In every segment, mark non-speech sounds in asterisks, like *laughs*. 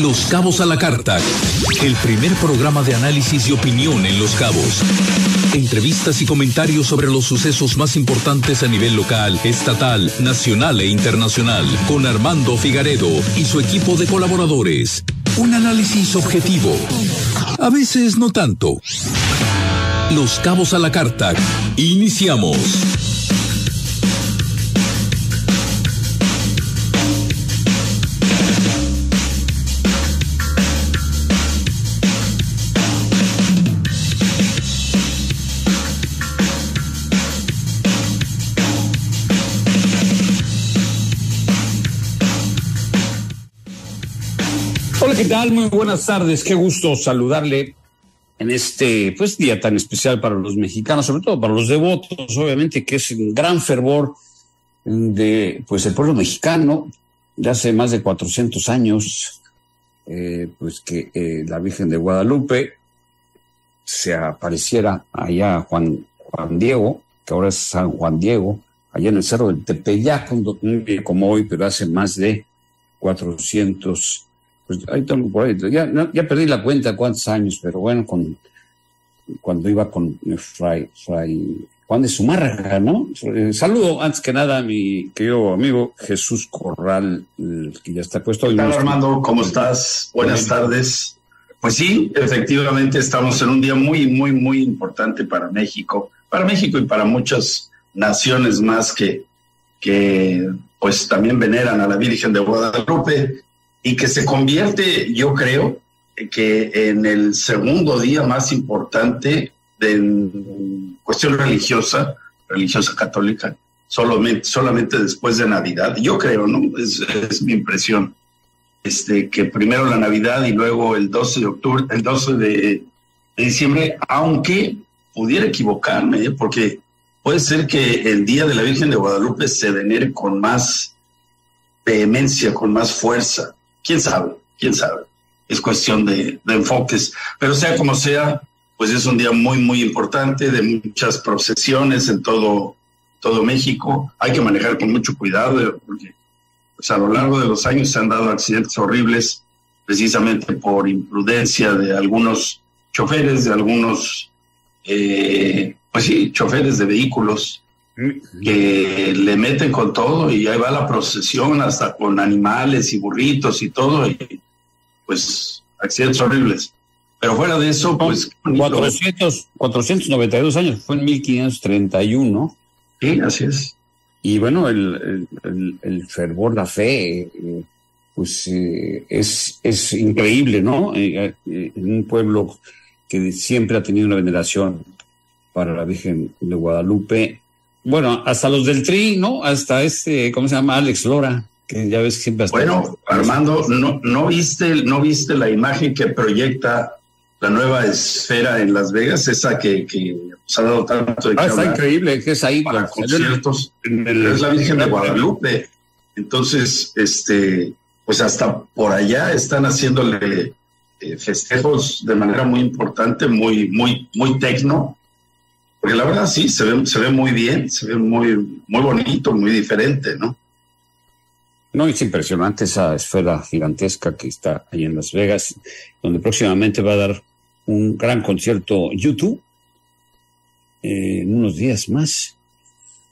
Los Cabos a la Carta, el primer programa de análisis y opinión en Los Cabos. Entrevistas y comentarios sobre los sucesos más importantes a nivel local, estatal, nacional e internacional, con Armando Figaredo y su equipo de colaboradores. Un análisis objetivo. A veces no tanto. Los Cabos a la Carta. Iniciamos. ¿Qué tal? Muy buenas tardes. Qué gusto saludarle en este pues día tan especial para los mexicanos, sobre todo para los devotos, obviamente que es un gran fervor de pues el pueblo mexicano de hace más de 400 años, eh, pues que eh, la Virgen de Guadalupe se apareciera allá a Juan, Juan Diego, que ahora es San Juan Diego, allá en el cerro del Tepeyac, como hoy, pero hace más de 400 pues ahí tengo por ahí, ya, ya perdí la cuenta cuántos años, pero bueno, con, cuando iba con Fray, Fray Juan de Zumárraga, ¿no? Eh, saludo antes que nada a mi querido amigo Jesús Corral, que ya está puesto. Hola Armando? ¿Cómo estás? Buenas tardes. Pues sí, efectivamente estamos en un día muy, muy, muy importante para México, para México y para muchas naciones más que, que pues también veneran a la Virgen de Guadalupe y que se convierte, yo creo, que en el segundo día más importante de cuestión religiosa, religiosa católica, solamente, solamente después de Navidad. Yo creo, ¿no? Es, mi impresión. Este, que primero la Navidad y luego el 12 de octubre, el 12 de, diciembre, aunque pudiera equivocarme, ¿eh? porque puede ser que el Día de la Virgen de Guadalupe se venere con más vehemencia, con más fuerza quién sabe, quién sabe. Es cuestión de, enfoques. Pero sea como sea, pues es un día muy, muy importante, de muchas procesiones en todo, todo México. Hay que manejar con mucho cuidado, porque pues, a lo largo de los años se han dado accidentes horribles, precisamente por imprudencia de algunos choferes, de algunos, eh, pues sí, choferes de vehículos que le meten con todo y ahí va la procesión hasta con animales y burritos y todo, y pues accidentes horribles. Pero fuera de eso, pues... 400, 492 años, fue en 1531. Sí, así es. Y bueno, el, el, fervor, la fe, eh, pues eh, es, es increíble, ¿no? Eh, en un pueblo que siempre ha tenido una veneración para la Virgen de Guadalupe, bueno, hasta los del Tri, ¿no? Hasta este, ¿cómo se llama? Alex Lora, que ya ves que siempre Bueno, Armando, ¿no, no, viste, ¿no viste la imagen que proyecta la nueva esfera en Las Vegas? Esa que, que ha dado tanto de Ah, está increíble, que es ahí. Para conciertos. es la Virgen de Guadalupe. Entonces, este, pues hasta por allá están haciéndole eh, festejos de manera muy importante, muy, muy, muy tecno porque la verdad sí, se ve, se ve muy bien, se ve muy, muy bonito, muy diferente, ¿no? No, es impresionante esa esfera gigantesca que está ahí en Las Vegas, donde próximamente va a dar un gran concierto YouTube eh, en unos días más.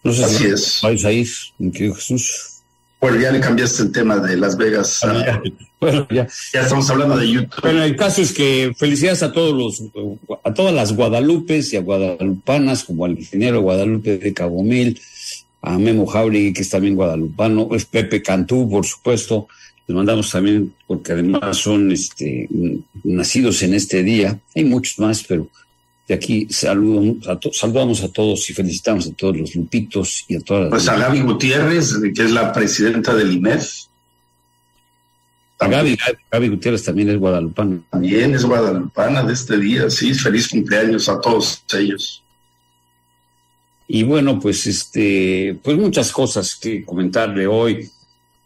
No sé Así es. vais a ir, mi querido Jesús. Bueno, ya le cambiaste el tema de Las Vegas. Ah, bueno, ya. ya estamos hablando de YouTube. Bueno, el caso es que felicidades a todos los, a todas las Guadalupes y a guadalupanas, como al ingeniero Guadalupe de Cabomil, a Memo Jauregui, que es también guadalupano, es Pepe Cantú, por supuesto. Les mandamos también, porque además son este, nacidos en este día. Hay muchos más, pero de aquí saludamos a, saludamos a todos y felicitamos a todos los lupitos y a todas Pues a Gaby Gutiérrez, que es la presidenta del IMEF. Gaby, Gaby, Gutiérrez también es guadalupana. También es guadalupana de este día, sí. Feliz cumpleaños a todos ellos. Y bueno, pues este, pues muchas cosas que comentarle hoy.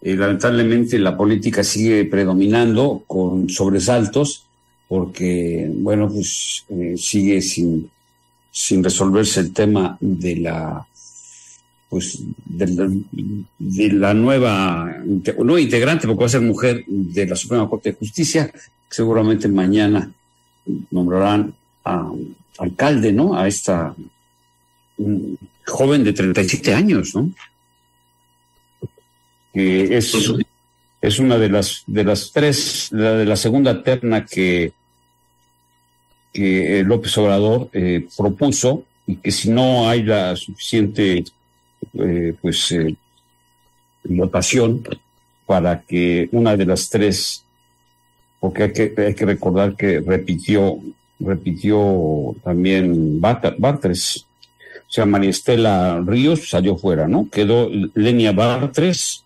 Eh, lamentablemente la política sigue predominando con sobresaltos porque, bueno, pues eh, sigue sin, sin resolverse el tema de la pues de la, nueva, nueva integrante, porque va a ser mujer de la Suprema Corte de Justicia, seguramente mañana nombrarán a alcalde, ¿no? A esta joven de 37 años, ¿no? Que es, es una de las de las tres, la de la segunda terna que, que López Obrador eh, propuso y que si no hay la suficiente eh, pues eh, votación para que una de las tres, porque hay que, hay que recordar que repitió, repitió también Bartres, o sea, María Estela Ríos salió fuera, ¿no? Quedó Lenia Bartres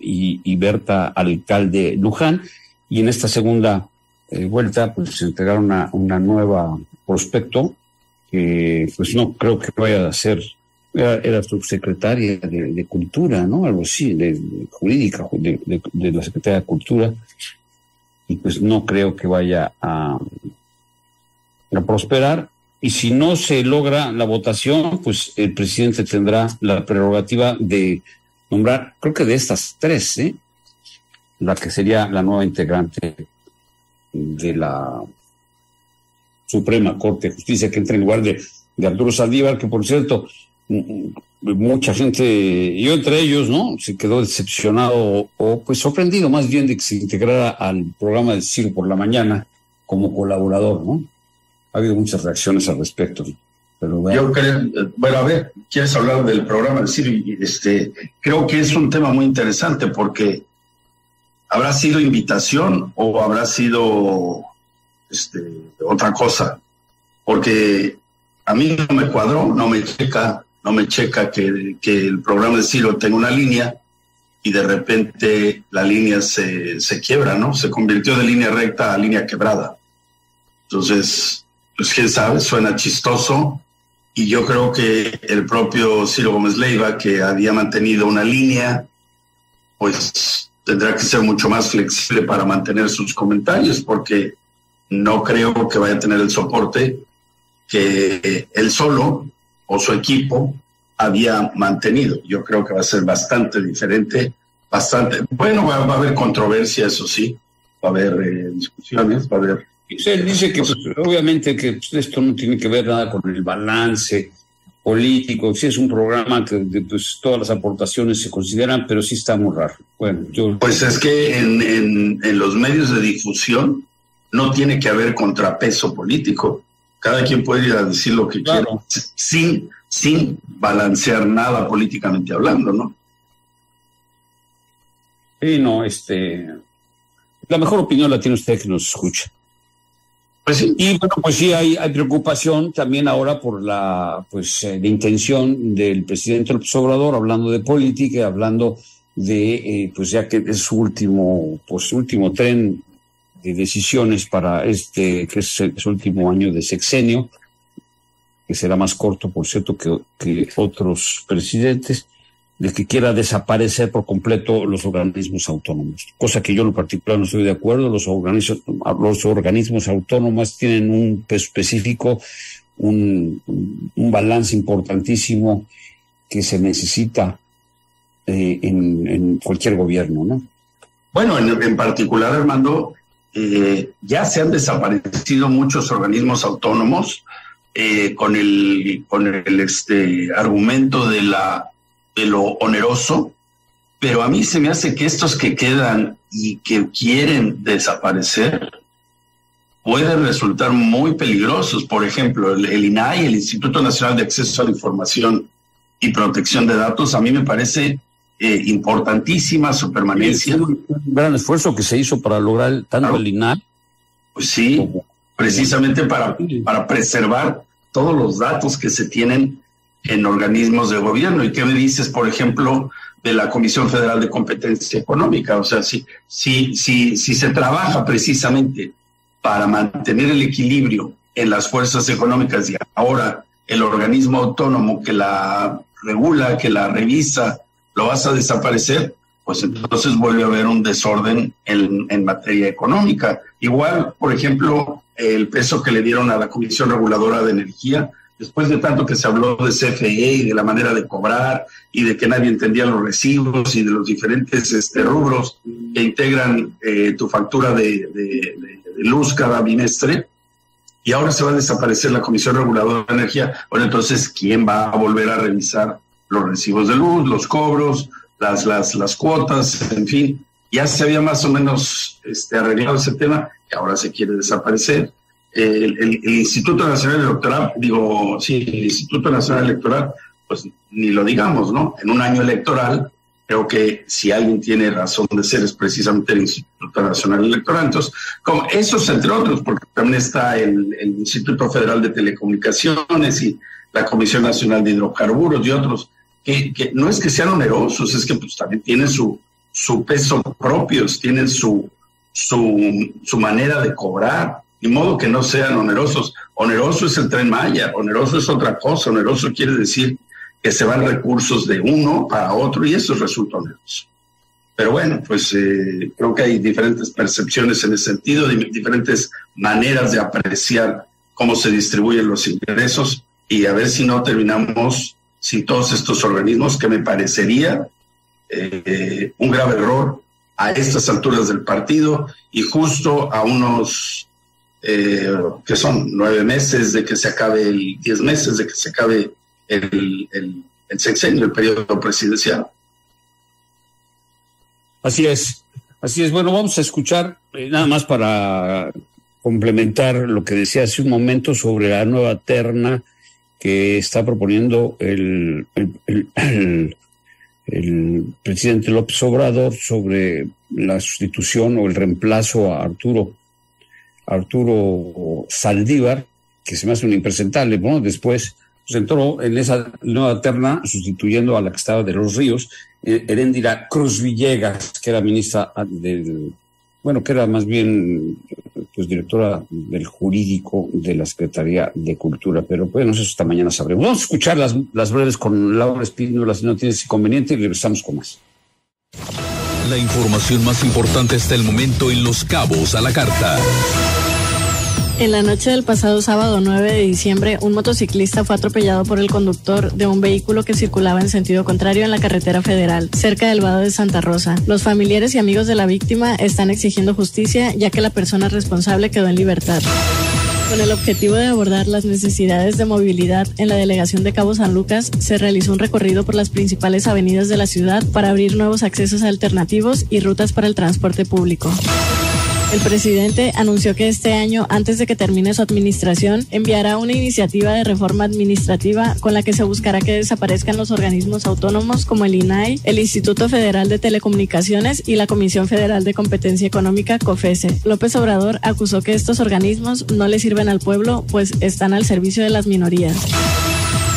y, y Berta Alcalde Luján, y en esta segunda eh, vuelta, pues se entregaron una, una nueva prospecto que, pues no creo que vaya a ser era, subsecretaria de, Cultura, ¿no? Algo así, de, jurídica, de, la Secretaría de Cultura, y pues no creo que vaya a, a prosperar. Y si no se logra la votación, pues el presidente tendrá la prerrogativa de nombrar, creo que de estas tres, ¿eh? la que sería la nueva integrante de la Suprema Corte de Justicia, que entra en lugar de, de Arturo Saldívar, que por cierto, mucha gente, yo entre ellos, ¿no? Se quedó decepcionado o, pues sorprendido más bien de que se integrara al programa de Ciro por la mañana como colaborador, ¿no? Ha habido muchas reacciones al respecto. Pero Yo creo, bueno, a ver, ¿quieres hablar del programa de Ciro? Este, creo que es un tema muy interesante porque habrá sido invitación o habrá sido este, otra cosa, porque a mí no me cuadró, no me checa no me checa que, el programa de Ciro tenga una línea y de repente la línea se, se quiebra, ¿no? Se convirtió de línea recta a línea quebrada. Entonces, pues quién sabe, suena chistoso y yo creo que el propio Ciro Gómez Leiva, que había mantenido una línea, pues tendrá que ser mucho más flexible para mantener sus comentarios, porque no creo que vaya a tener el soporte que él solo o su equipo había mantenido. Yo creo que va a ser bastante diferente, bastante. Bueno, va, a haber controversia, eso sí, va a haber eh, discusiones, va a haber. Él dice que pues, obviamente que pues, esto no tiene que ver nada con el balance político, sí es un programa que pues, todas las aportaciones se consideran, pero sí está muy raro. Bueno, yo... Pues es que en, en, en los medios de difusión no tiene que haber contrapeso político cada quien puede ir a decir lo que quiera, sin, sin balancear nada políticamente hablando, ¿no? Sí, no, este. La mejor opinión la tiene usted que nos escucha. Pues. Y bueno, pues sí, hay, hay preocupación también ahora por la pues eh, intención del presidente López Obrador, hablando de política, hablando de, eh, pues ya que es su último, pues último tren de decisiones para este, que es el último año de sexenio, que será más corto, por cierto, que, que otros presidentes, de que quiera desaparecer por completo los organismos autónomos, cosa que yo en particular no estoy de acuerdo. Los organismos, los organismos autónomos tienen un peso específico, un, un balance importantísimo que se necesita eh, en, cualquier gobierno, ¿no? Bueno, en, en particular, Armando, eh, ya se han desaparecido muchos organismos autónomos eh, con el, con el este, argumento de, la, de lo oneroso, pero a mí se me hace que estos que quedan y que quieren desaparecer pueden resultar muy peligrosos. Por ejemplo, el, el INAI, el Instituto Nacional de Acceso a la Información y Protección de Datos, a mí me parece eh, importantísima su permanencia. un gran esfuerzo que se hizo para lograr tanto el INAI. Pues sí, precisamente para, para preservar todos los datos que se tienen en organismos de gobierno. ¿Y qué me dices, por ejemplo, de la Comisión Federal de Competencia Económica? O sea, si, si, si, si se trabaja precisamente para mantener el equilibrio en las fuerzas económicas y ahora el organismo autónomo que la regula, que la revisa, lo vas a desaparecer, pues entonces vuelve a haber un desorden en, en, materia económica. Igual, por ejemplo, el peso que le dieron a la Comisión Reguladora de Energía después de tanto que se habló de CFE y de la manera de cobrar y de que nadie entendía los recibos y de los diferentes este, rubros que integran eh, tu factura de, luz cada bimestre, y ahora se va a desaparecer la Comisión Reguladora de Energía. Bueno, entonces, ¿quién va a volver a revisar los recibos de luz, los cobros, las, las, las cuotas, en fin? Ya se había más o menos este, arreglado ese tema y ahora se quiere desaparecer el, Instituto Nacional Electoral, digo, sí, el Instituto Nacional Electoral, pues ni lo digamos, ¿no? En un año electoral, creo que si alguien tiene razón de ser es precisamente el Instituto Nacional Electoral. Entonces, como esos entre otros, porque también está el, Instituto Federal de Telecomunicaciones y la Comisión Nacional de Hidrocarburos y otros, que, que no es que sean onerosos, es que pues también tienen su, su peso propios, tienen su, su, su manera de cobrar ni modo que no sean onerosos. Oneroso es el tren Maya, oneroso es otra cosa, oneroso quiere decir que se van recursos de uno para otro y eso resulta oneroso. Pero bueno, pues eh, creo que hay diferentes percepciones en ese sentido, diferentes maneras de apreciar cómo se distribuyen los ingresos y a ver si no terminamos sin todos estos organismos que me parecería eh, un grave error a estas alturas del partido y justo a unos eh, que son nueve meses de que se acabe el, diez meses de que se acabe el, sexenio, el periodo presidencial. Así es, así es. Bueno, vamos a escuchar eh, nada más para complementar lo que decía hace un momento sobre la nueva terna que está proponiendo el, el, presidente López Obrador sobre la sustitución o el reemplazo a Arturo Arturo Saldívar, que se me hace un impresentable, bueno, después pues entró en esa nueva terna sustituyendo a la que estaba de los ríos, eh, Heréndira Cruz Villegas, que era ministra del, bueno, que era más bien pues directora del jurídico de la Secretaría de Cultura, pero bueno, eso esta mañana sabremos. Vamos a escuchar las, las breves con Laura Espínola, si no tienes inconveniente, y regresamos con más. La información más importante hasta el momento en Los Cabos a la Carta. En la noche del pasado sábado 9 de diciembre, un motociclista fue atropellado por el conductor de un vehículo que circulaba en sentido contrario en la carretera federal, cerca del vado de Santa Rosa. Los familiares y amigos de la víctima están exigiendo justicia, ya que la persona responsable quedó en libertad. Con el objetivo de abordar las necesidades de movilidad en la delegación de Cabo San Lucas, se realizó un recorrido por las principales avenidas de la ciudad para abrir nuevos accesos alternativos y rutas para el transporte público. El presidente anunció que este año, antes de que termine su administración, enviará una iniciativa de reforma administrativa con la que se buscará que desaparezcan los organismos autónomos como el INAI, el Instituto Federal de Telecomunicaciones y la Comisión Federal de Competencia Económica, COFESE. López Obrador acusó que estos organismos no le sirven al pueblo, pues están al servicio de las minorías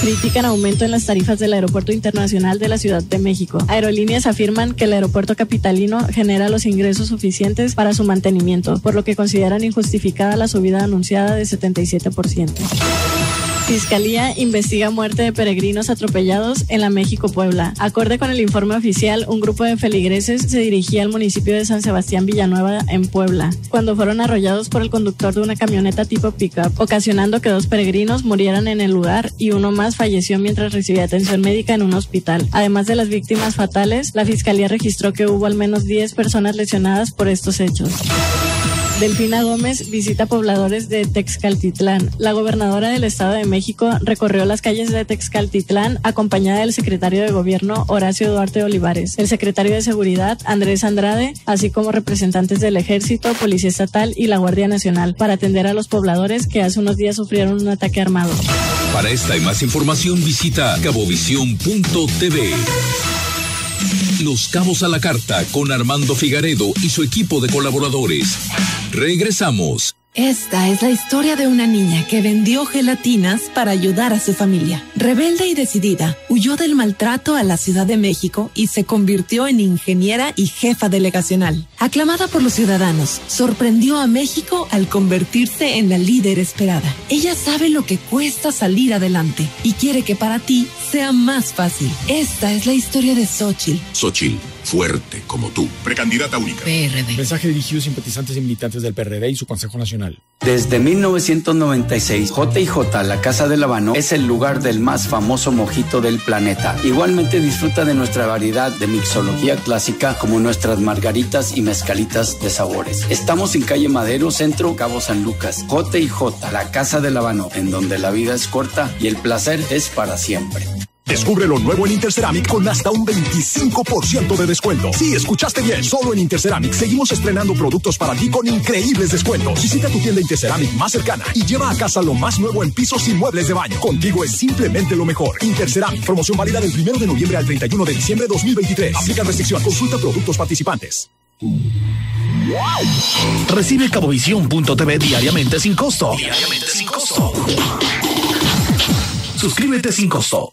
critican aumento en las tarifas del Aeropuerto Internacional de la Ciudad de México. Aerolíneas afirman que el aeropuerto capitalino genera los ingresos suficientes para su mantenimiento, por lo que consideran injustificada la subida anunciada de 77%. Fiscalía investiga muerte de peregrinos atropellados en la México-Puebla. Acorde con el informe oficial, un grupo de feligreses se dirigía al municipio de San Sebastián Villanueva en Puebla, cuando fueron arrollados por el conductor de una camioneta tipo pickup, ocasionando que dos peregrinos murieran en el lugar y uno más falleció mientras recibía atención médica en un hospital. Además de las víctimas fatales, la Fiscalía registró que hubo al menos 10 personas lesionadas por estos hechos. Delfina Gómez visita pobladores de Texcaltitlán. La gobernadora del Estado de México recorrió las calles de Texcaltitlán acompañada del secretario de Gobierno Horacio Duarte Olivares, el secretario de Seguridad Andrés Andrade, así como representantes del Ejército, Policía Estatal y la Guardia Nacional para atender a los pobladores que hace unos días sufrieron un ataque armado. Para esta y más información visita cabovisión.tv. Los Cabos a la Carta con Armando Figaredo y su equipo de colaboradores. Regresamos. Esta es la historia de una niña que vendió gelatinas para ayudar a su familia. Rebelde y decidida, huyó del maltrato a la Ciudad de México y se convirtió en ingeniera y jefa delegacional. Aclamada por los ciudadanos, sorprendió a México al convertirse en la líder esperada. Ella sabe lo que cuesta salir adelante y quiere que para ti sea más fácil. Esta es la historia de Xochitl. Xochitl fuerte como tú. Precandidata única. PRD. Mensaje dirigido a simpatizantes y militantes del PRD y su Consejo Nacional. Desde 1996, JJ, la Casa del Habano, es el lugar del más famoso mojito del planeta. Igualmente disfruta de nuestra variedad de mixología clásica como nuestras margaritas y mezcalitas de sabores. Estamos en calle Madero, Centro, Cabo San Lucas. JJ, la Casa del Habano, en donde la vida es corta y el placer es para siempre. Descubre lo nuevo en Interceramic con hasta un 25% de descuento. Sí, escuchaste bien. Solo en Interceramic seguimos estrenando productos para ti con increíbles descuentos. Visita tu tienda Interceramic más cercana y lleva a casa lo más nuevo en pisos y muebles de baño. Contigo es simplemente lo mejor. Interceramic, promoción válida del 1 de noviembre al 31 de diciembre de 2023. Aplica restricción. Consulta productos participantes. Recibe cabovisión.tv diariamente sin costo. Diariamente sin costo. Suscríbete sin costo.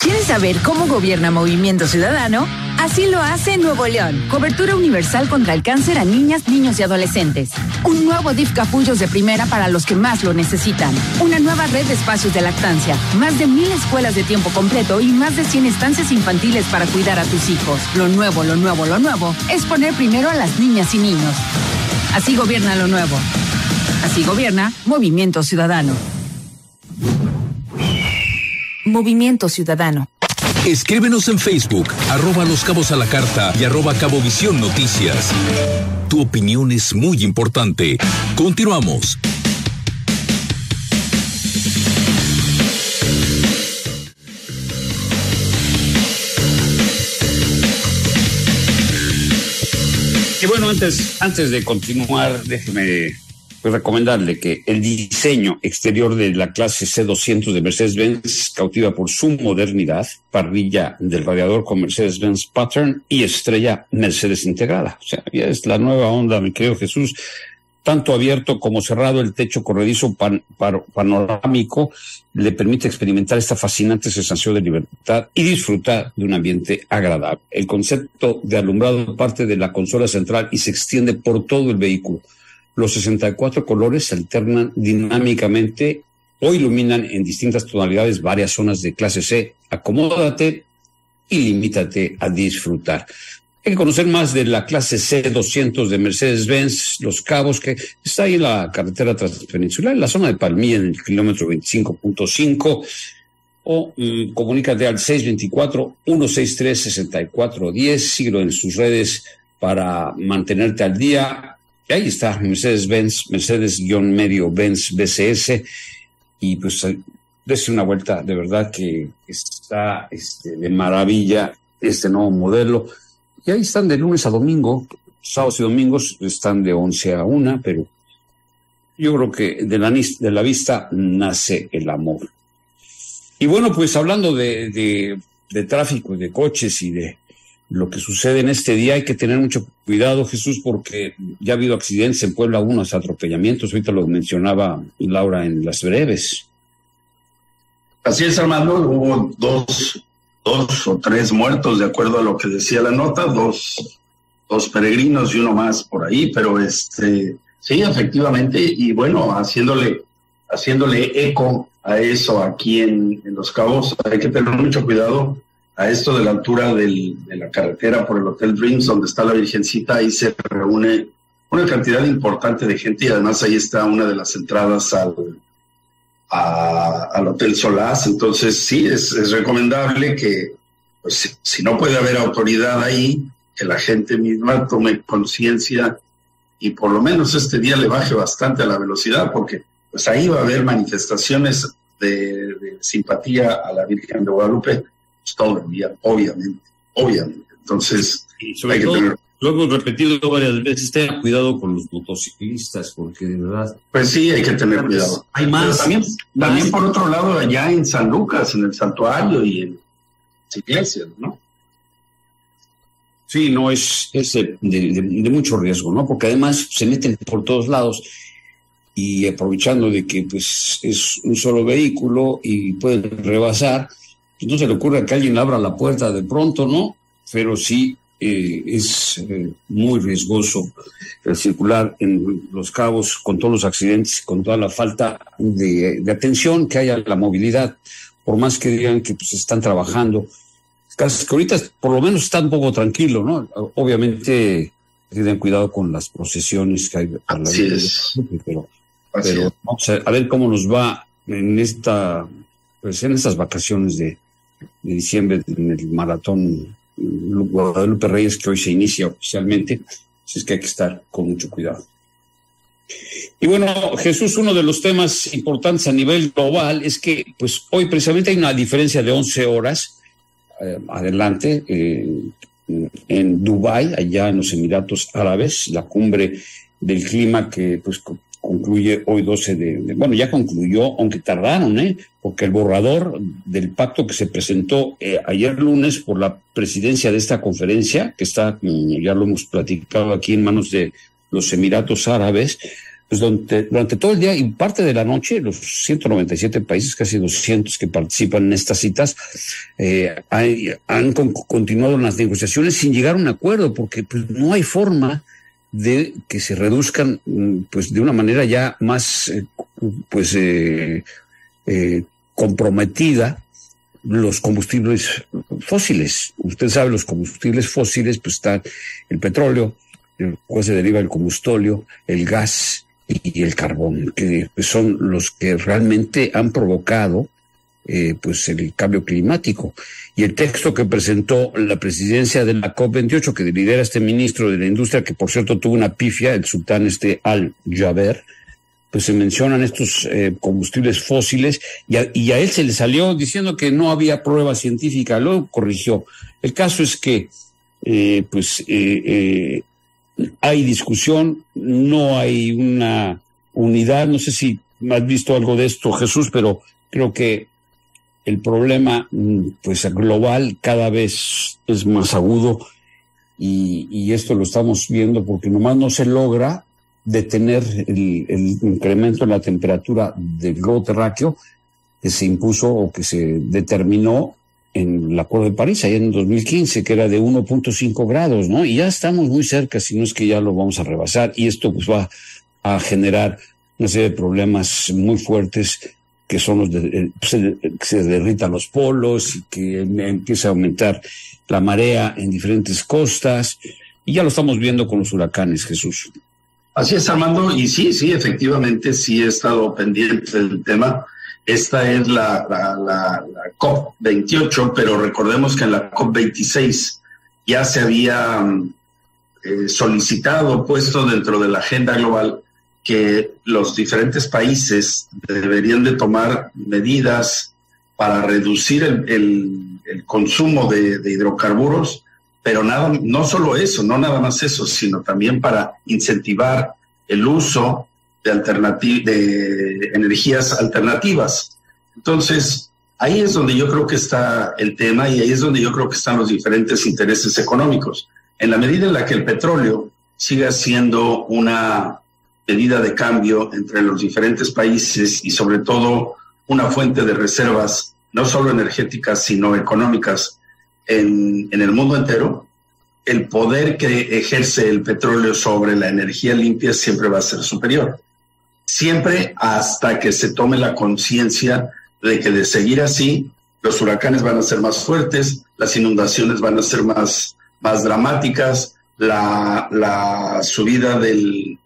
¿Quieres saber cómo gobierna Movimiento Ciudadano? Así lo hace Nuevo León. Cobertura universal contra el cáncer a niñas, niños y adolescentes. Un nuevo DIF capullos de primera para los que más lo necesitan. Una nueva red de espacios de lactancia. Más de mil escuelas de tiempo completo y más de 100 estancias infantiles para cuidar a tus hijos. Lo nuevo, lo nuevo, lo nuevo es poner primero a las niñas y niños. Así gobierna lo nuevo. Así gobierna Movimiento Ciudadano. Movimiento Ciudadano. Escríbenos en Facebook, arroba los cabos a la carta y arroba cabovisión noticias. Tu opinión es muy importante. Continuamos. Y bueno, antes, antes de continuar, déjeme recomendarle que el diseño exterior de la clase C200 de Mercedes-Benz cautiva por su modernidad, parrilla del radiador con Mercedes-Benz Pattern y estrella Mercedes integrada. O sea, ya es la nueva onda, mi querido Jesús. Tanto abierto como cerrado, el techo corredizo panorámico le permite experimentar esta fascinante sensación de libertad y disfrutar de un ambiente agradable. El concepto de alumbrado parte de la consola central y se extiende por todo el vehículo los 64 colores se alternan dinámicamente o iluminan en distintas tonalidades varias zonas de clase C. Acomódate y limítate a disfrutar. Hay que conocer más de la clase C200 de Mercedes-Benz, Los Cabos, que está ahí en la carretera transpeninsular, en la zona de Palmilla, en el kilómetro 25.5, o mm, comunícate al 624-163-6410, síguelo en sus redes para mantenerte al día ahí está, Mercedes-Benz, Mercedes-medio Benz BCS, y pues dése una vuelta, de verdad que está este, de maravilla este nuevo modelo. Y ahí están de lunes a domingo, sábados y domingos están de 11 a 1, pero yo creo que de la, de la vista nace el amor. Y bueno, pues hablando de, de tráfico, de coches y de lo que sucede en este día. Hay que tener mucho cuidado, Jesús, porque ya ha habido accidentes en Puebla, unos atropellamientos. Ahorita lo mencionaba Laura en las breves. Así es, Armando. Hubo dos, dos o tres muertos, de acuerdo a lo que decía la nota, dos, dos peregrinos y uno más por ahí, pero este, sí, efectivamente, y bueno, haciéndole, haciéndole eco a eso aquí en, en Los Cabos, hay que tener mucho cuidado a esto de la altura de la carretera por el Hotel Dreams, donde está la Virgencita, ahí se reúne una cantidad importante de gente y además ahí está una de las entradas al, al Hotel Solás. Entonces, sí, es, recomendable que, pues, si, no puede haber autoridad ahí, que la gente misma tome conciencia y por lo menos este día le baje bastante a la velocidad, porque pues ahí va a haber manifestaciones de simpatía a la Virgen de Guadalupe todo obviamente, obviamente. Entonces, hay que tener... Lo hemos repetido varias veces, ten cuidado con los motociclistas, porque de verdad... Pues sí, hay que tener cuidado. Hay más. también, también por otro lado, allá en San Lucas, en el santuario y en las iglesias, ¿no? Sí, no, es, es de, de, mucho riesgo, ¿no? Porque además se meten por todos lados y aprovechando de que pues es un solo vehículo y pueden rebasar, no se le ocurre que alguien abra la puerta de pronto, ¿no? Pero sí eh, es eh, muy riesgoso el circular en los cabos con todos los accidentes, con toda la falta de, atención que hay a la movilidad, por más que digan que pues están trabajando, casi que ahorita por lo menos está un poco tranquilo, ¿no? Obviamente tienen cuidado con las procesiones que hay. Así es. Pero, pero vamos a, ver cómo nos va en esta, pues en estas vacaciones de, de diciembre en el maratón Guadalupe Reyes que hoy se inicia oficialmente. Así es que hay que estar con mucho cuidado. Y bueno, Jesús, uno de los temas importantes a nivel global es que, pues hoy precisamente hay una diferencia de 11 horas eh, adelante eh, en Dubái, allá en los Emiratos Árabes, la cumbre del clima que pues concluye hoy 12 de, bueno, ya concluyó, aunque tardaron, ¿eh? porque el borrador del pacto que se presentó eh, ayer lunes por la presidencia de esta conferencia, que está, mm, ya lo hemos platicado aquí en manos de los Emiratos Árabes, pues durante, durante todo el día y parte de la noche, los 197 países, casi 200 que participan en estas citas, eh, han continuado las negociaciones sin llegar a un acuerdo, porque pues, no hay forma de que se reduzcan mm, pues de una manera ya más eh, pues eh, eh, comprometida los combustibles fósiles. Usted sabe, los combustibles fósiles, pues el petróleo, el cual se deriva el combustóleo, el gas y el carbón, que son los que realmente han provocado eh, pues el cambio climático. Y el texto que presentó la presidencia de la COP28, que lidera este ministro de la industria, que por cierto tuvo una pifia, el sultán este Al-Jaber, pues se mencionan estos eh, combustibles fósiles y a, él se le salió diciendo que no había prueba científica, lo corrigió. El caso es que, eh, pues, hay discusión, no hay una unidad, no sé si has visto algo de esto, Jesús, pero creo que el problema mm, pues global cada vez es más agudo y, esto lo estamos viendo porque nomás no se logra detener el, incremento en la temperatura del globo terráqueo que se impuso o que se determinó en el Acuerdo de París, allá en 2015, que era de 1.5 grados, ¿no? Y ya estamos muy cerca, si no es que ya lo vamos a rebasar, y esto pues va a generar una serie de problemas muy fuertes que son los de, eh, se, se, derritan los polos y que empieza a aumentar la marea en diferentes costas. Y ya lo estamos viendo con los huracanes, Jesús. Así es, Armando. Y sí, sí, efectivamente, sí he estado pendiente del tema. Esta es la, la, COP28, pero recordemos que en la COP26 ya se había eh, solicitado, puesto dentro de la agenda global, que los diferentes países deberían de tomar medidas para reducir el, consumo de, hidrocarburos, pero nada, no solo eso, no nada más eso, sino también para incentivar el uso de, de energías alternativas. Entonces, ahí es donde yo creo que está el tema y ahí es donde yo creo que están los diferentes intereses económicos. En la medida en la que el petróleo siga siendo una medida de cambio entre los diferentes países y sobre todo una fuente de reservas, no solo energéticas, sino económicas en, en el mundo entero, el poder que ejerce el petróleo sobre la energía limpia siempre va a ser superior. Siempre hasta que se tome la conciencia de que de seguir así, los huracanes van a ser más fuertes, las inundaciones van a ser más, más dramáticas, la, la subida del,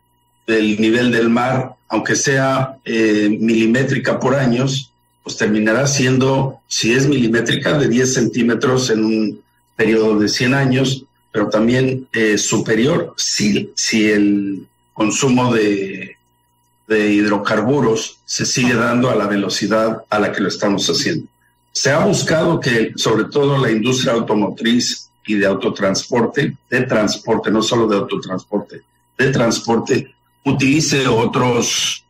del nivel del mar, aunque sea eh, milimétrica por años, pues terminará siendo, si es milimétrica, de 10 centímetros en un periodo de 100 años, pero también eh, superior si, si el consumo de, de hidrocarburos se sigue dando a la velocidad a la que lo estamos haciendo. Se ha buscado que sobre todo la industria automotriz y de autotransporte, de transporte, no solo de autotransporte, de transporte, utilice otros,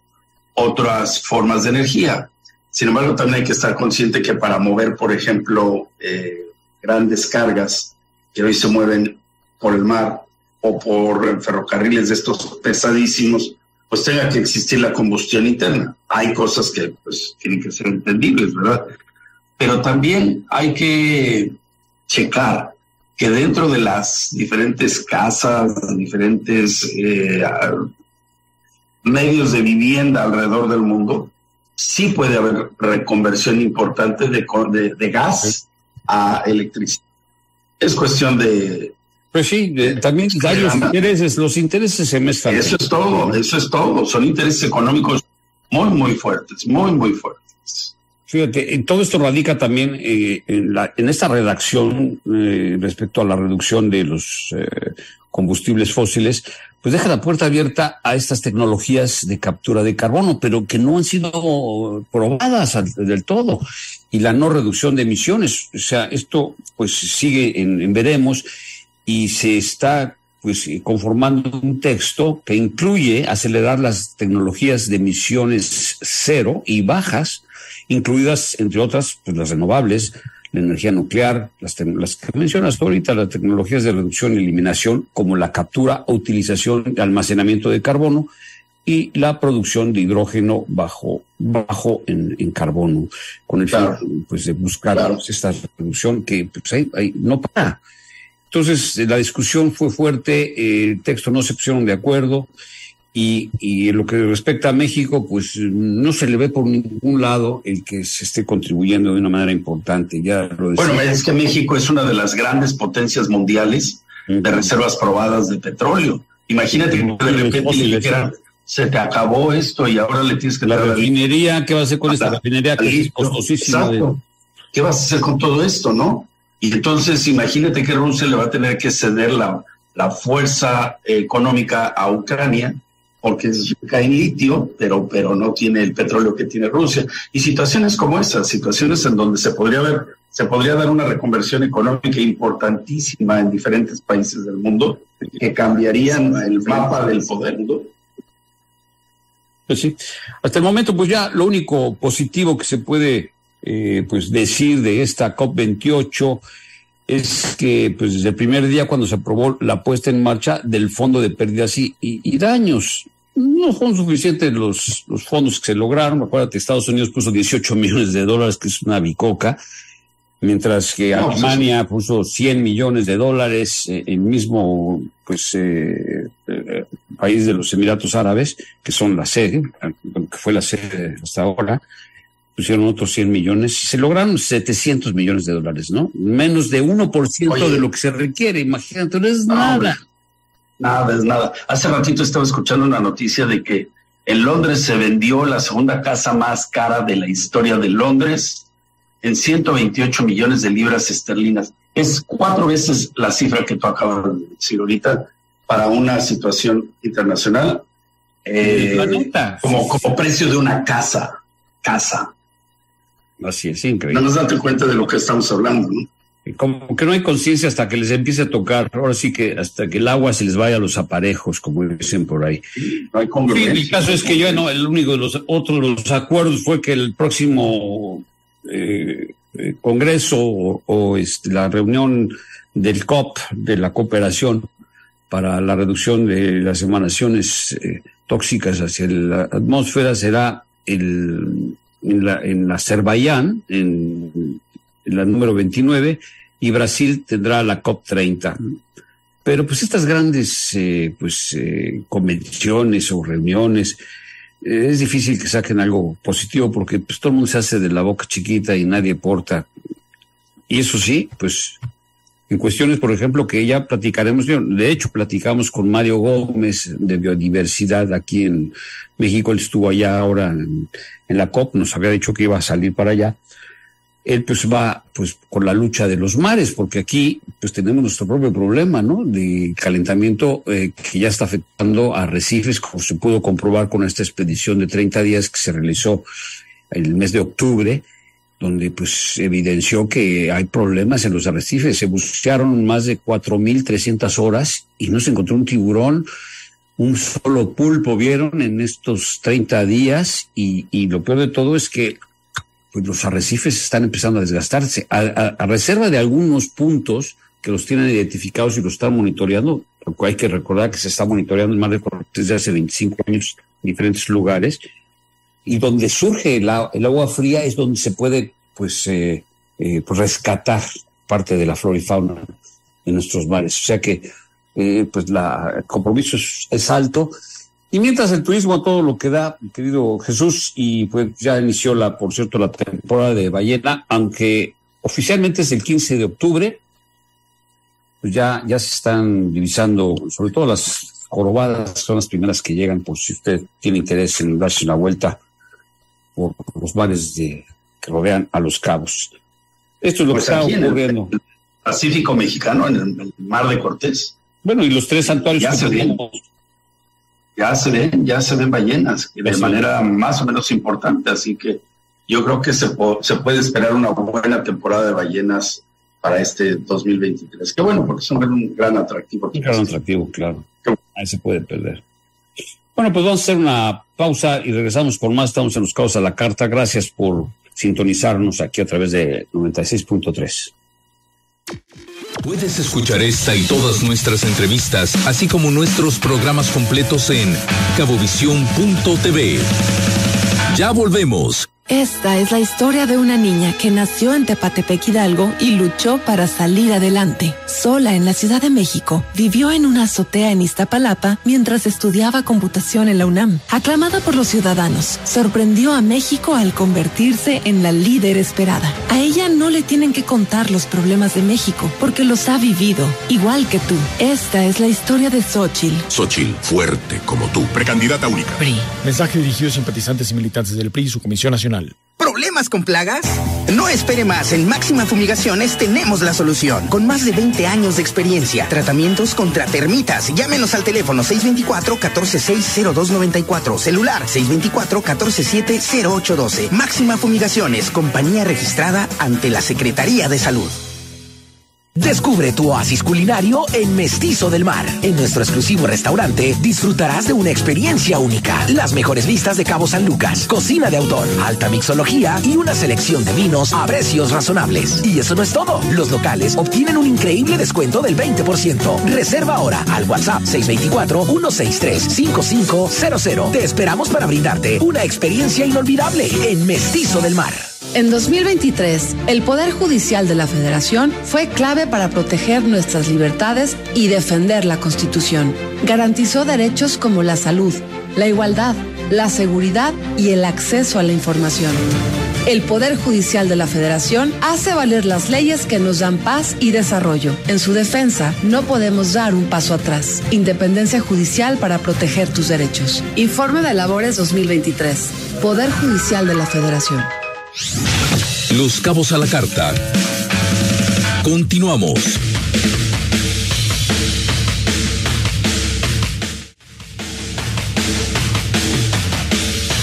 otras formas de energía. Sin embargo, también hay que estar consciente que para mover, por ejemplo, eh, grandes cargas que hoy se mueven por el mar o por ferrocarriles de estos pesadísimos, pues tenga que existir la combustión interna. Hay cosas que pues tienen que ser entendibles, ¿verdad? Pero también hay que checar que dentro de las diferentes casas, diferentes eh, medios de vivienda alrededor del mundo, sí puede haber reconversión importante de, de, gas a electricidad. Es cuestión de... Pues sí, también hay los intereses, los intereses se mezclan. Eso es todo, eso es todo. Son intereses económicos muy, muy fuertes, muy, muy fuertes. Fíjate, todo esto radica también eh, en, la, en, esta redacción eh, respecto a la reducción de los eh, combustibles fósiles, pues deja la puerta abierta a estas tecnologías de captura de carbono, pero que no han sido probadas del todo. Y la no reducción de emisiones, o sea, esto pues sigue en, en veremos y se está pues conformando un texto que incluye acelerar las tecnologías de emisiones cero y bajas incluidas, entre otras, pues, las renovables, la energía nuclear, las, las que mencionas ahorita, las tecnologías de reducción y eliminación, como la captura, utilización y almacenamiento de carbono, y la producción de hidrógeno bajo, bajo en, carbono, con el fin pues, de buscar esta reducción que pues, ahí, no para. Entonces, la discusión fue fuerte, el texto no se pusieron de acuerdo, y, y, en lo que respecta a México, pues no se le ve por ningún lado el que se esté contribuyendo de una manera importante. Ya bueno, es que México es una de las grandes potencias mundiales de reservas probadas de petróleo. Imagínate que de repente le se te acabó esto y ahora le tienes que la refinería, ¿qué vas a hacer con esta refinería que es costosísima? ¿Qué vas a hacer con todo esto, no? Y entonces imagínate que Rusia le va a tener que ceder la, la fuerza económica a Ucrania porque es en litio, pero, pero no tiene el petróleo que tiene Rusia. Y situaciones como esas, situaciones en donde se podría ver, se podría dar una reconversión económica importantísima en diferentes países del mundo que cambiarían el mapa del poder. Pues sí. Hasta el momento, pues ya lo único positivo que se puede eh, pues decir de esta COP28 es que pues desde el primer día cuando se aprobó la puesta en marcha del fondo de pérdidas y daños no fueron suficientes los, los fondos que se lograron. Acuérdate, Estados Unidos puso 18 millones de dólares, que es una bicoca, mientras que Alemania puso 100 millones de dólares, eh, el mismo pues eh, eh, país de los Emiratos Árabes, que son la sede, que fue la sede hasta ahora, pusieron otros 100 millones y se lograron 700 millones de dólares, ¿no? Menos de 1% de lo que se requiere, imagínate, no es nada. Nada, es nada. Hace ratito estaba escuchando una noticia de que en Londres se vendió la segunda casa más cara de la historia de Londres en 128 millones de libras esterlinas. Es cuatro veces la cifra que tú acabas de decir ahorita para una situación internacional. Eh, como, como precio de una casa. Casa. Así es, increíble. No nos date cuenta de lo que estamos hablando, ¿no? Como que no hay conciencia hasta que les empiece a tocar, ahora sí que hasta que el agua se les vaya a los aparejos, como dicen por ahí. No hay sí, el caso es que yo no, el único de los otros de los acuerdos fue que el próximo eh, eh congreso o, este, la reunión del COP, de la cooperación para la reducción de las emanaciones eh, tóxicas hacia la atmósfera será el, en, la, en Azerbaiyán, en la número 29, y Brasil tendrá la COP30. Pero pues estas grandes eh, pues eh, convenciones o reuniones, eh, es difícil que saquen algo positivo porque pues todo el mundo se hace de la boca chiquita y nadie porta. Y eso sí, pues en cuestiones, por ejemplo, que ya platicaremos, de hecho platicamos con Mario Gómez de Biodiversidad aquí en México, él estuvo allá ahora en la COP, nos había dicho que iba a salir para allá él pues va pues con la lucha de los mares, porque aquí pues tenemos nuestro propio problema, ¿no? De calentamiento eh, que ya está afectando a arrecifes, como se pudo comprobar con esta expedición de 30 días que se realizó el mes de octubre, donde pues evidenció que hay problemas en los arrecifes. Se buscaron más de 4.300 horas y no se encontró un tiburón, un solo pulpo vieron en estos 30 días y, y lo peor de todo es que pues los arrecifes están empezando a desgastarse, a, reserva de algunos puntos que los tienen identificados y los están monitoreando, hay que recordar que se está monitoreando el mar de desde hace 25 años en diferentes lugares, y donde surge el, agua fría es donde se puede pues, eh, eh, pues rescatar parte de la flora y fauna en nuestros mares. O sea que eh, pues la, el compromiso es alto y mientras el turismo todo lo que da, querido Jesús, y pues ya inició la, por cierto, la temporada de ballena, aunque oficialmente es el 15 de octubre, pues ya, ya se están divisando, sobre todo las jorobadas son las primeras que llegan, por si usted tiene interés en darse una vuelta por los mares de, que rodean a los cabos. Esto es lo Pues que está aquí en el- ocurriendo. Pacífico mexicano, en el, el mar de Cortés. Bueno, y los tres santuarios Ya que tenemos. Ya se ven, ya se ven ballenas de manera más o menos importante, así que yo creo que se, po- se puede esperar una buena temporada de ballenas para este 2023. Qué bueno, porque es un gran, atractivo. Un gran atractivo, claro. Ahí se puede perder. Bueno, pues vamos a hacer una pausa y regresamos con más. Estamos en los cabos a la carta. Gracias por sintonizarnos aquí a través de 96.3. Puedes escuchar esta y todas nuestras entrevistas, así como nuestros programas completos en cabovisión.tv. Ya volvemos. Esta es la historia de una niña que nació en Tepatepec Hidalgo y luchó para salir adelante. Sola en la Ciudad de México, vivió en una azotea en Iztapalapa mientras estudiaba computación en la UNAM. Aclamada por los ciudadanos, sorprendió a México al convertirse en la líder esperada. A ella no le tienen que contar los problemas de México porque los ha vivido, igual que tú. Esta es la historia de Xochitl. Xochitl, fuerte como tú. Precandidata única. PRI. Mensaje dirigido a simpatizantes y militantes del PRI y su Comisión Nacional. ¿Problemas con plagas? No espere más. En Máxima Fumigaciones tenemos la solución. Con más de 20 años de experiencia. Tratamientos contra termitas. Llámenos al teléfono 624-1460294. Celular 624-1470812. Máxima Fumigaciones. Compañía registrada ante la Secretaría de Salud. Descubre tu oasis culinario en Mestizo del Mar. En nuestro exclusivo restaurante disfrutarás de una experiencia única. Las mejores vistas de Cabo San Lucas, cocina de autor, alta mixología y una selección de vinos a precios razonables. Y eso no es todo. Los locales obtienen un increíble descuento del 20%. Reserva ahora al WhatsApp 624-163-5500. Te esperamos para brindarte una experiencia inolvidable en Mestizo del Mar. En 2023, el Poder Judicial de la Federación fue clave para proteger nuestras libertades y defender la Constitución. Garantizó derechos como la salud, la igualdad, la seguridad y el acceso a la información. El Poder Judicial de la Federación hace valer las leyes que nos dan paz y desarrollo. En su defensa, no podemos dar un paso atrás. Independencia judicial para proteger tus derechos. Informe de Labores 2023. Poder Judicial de la Federación. Los cabos a la carta. Continuamos.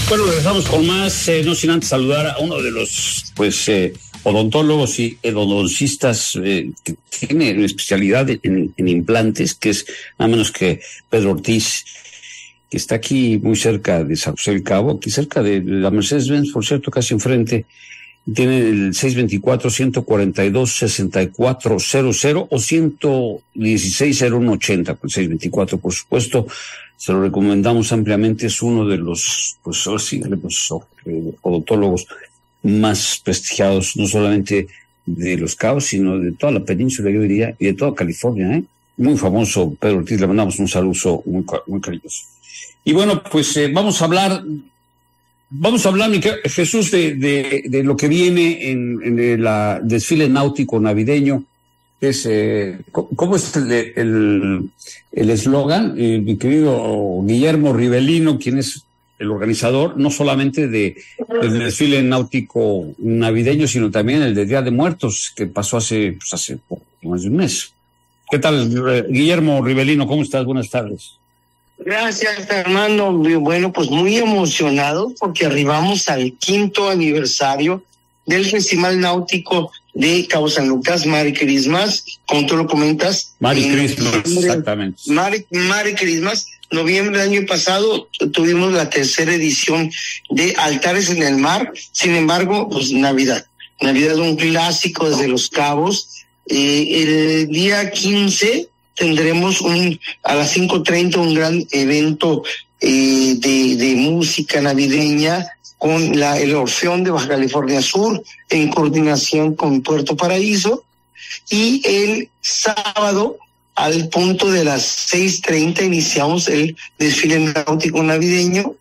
Bueno, regresamos con más, eh, no sin antes saludar a uno de los, pues, eh, odontólogos y odoncistas eh, que tiene especialidad en, en implantes, que es nada menos que Pedro Ortiz, que está aquí muy cerca de San José del Cabo, aquí cerca de la Mercedes-Benz, por cierto, casi enfrente. Tiene el 624-142-6400 o 116-0180, con 624, por supuesto. Se lo recomendamos ampliamente. Es uno de los, pues, sí, los eh, odontólogos más prestigiados, no solamente de Los Cabos, sino de toda la península, yo diría, y de toda California, ¿eh? Muy famoso, Pedro Ortiz, le mandamos un saludo muy, muy cariñoso. Y bueno, pues eh, vamos a hablar, vamos a hablar, Jesús, de, de, de lo que viene en, en el ah, desfile náutico navideño. Es, eh, ¿Cómo es el el- el eslogan? Eh, mi querido Guillermo Rivelino, quien es el organizador, no solamente de, del desfile náutico navideño, sino también el de Día de Muertos, que pasó hace, pues, hace poco más de un mes. ¿Qué tal, eh, Guillermo Rivelino? ¿Cómo estás? Buenas tardes. Gracias, Armando. Bueno, pues muy emocionado porque arribamos al quinto aniversario del Festival Náutico de Cabo San Lucas, Mari Christmas, como tú lo comentas. Christmas, noviembre- exactamente. Mari Christmas, noviembre del año pasado tu- tuvimos la tercera edición de Altares en el Mar, sin embargo, pues Navidad. Navidad es un clásico desde Los Cabos. Eh, el día 15 tendremos un a las 5.30 un gran evento eh, de, música navideña con la, el Orfeón de Baja California Sur en coordinación con Puerto Paraíso y el sábado al punto de las 6.30 iniciamos el desfile náutico navideño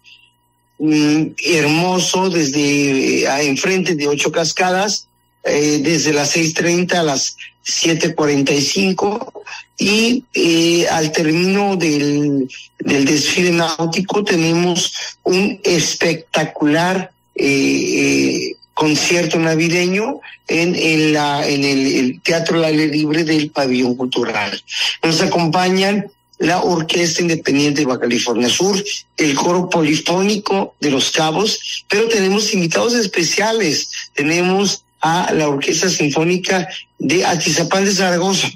mm, hermoso desde eh, enfrente de ocho cascadas eh, desde las 6.30 a las 7.45 y eh, al término del, del desfile náutico tenemos un espectacular eh, eh, concierto navideño en, en, en el, el Teatro Aire Libre del Pabellón Cultural. Nos acompañan la Orquesta Independiente de Baja California Sur, el Coro Polifónico de Los Cabos, pero tenemos invitados especiales. Tenemos a la Orquesta Sinfónica de Atizapán de Zaragoza.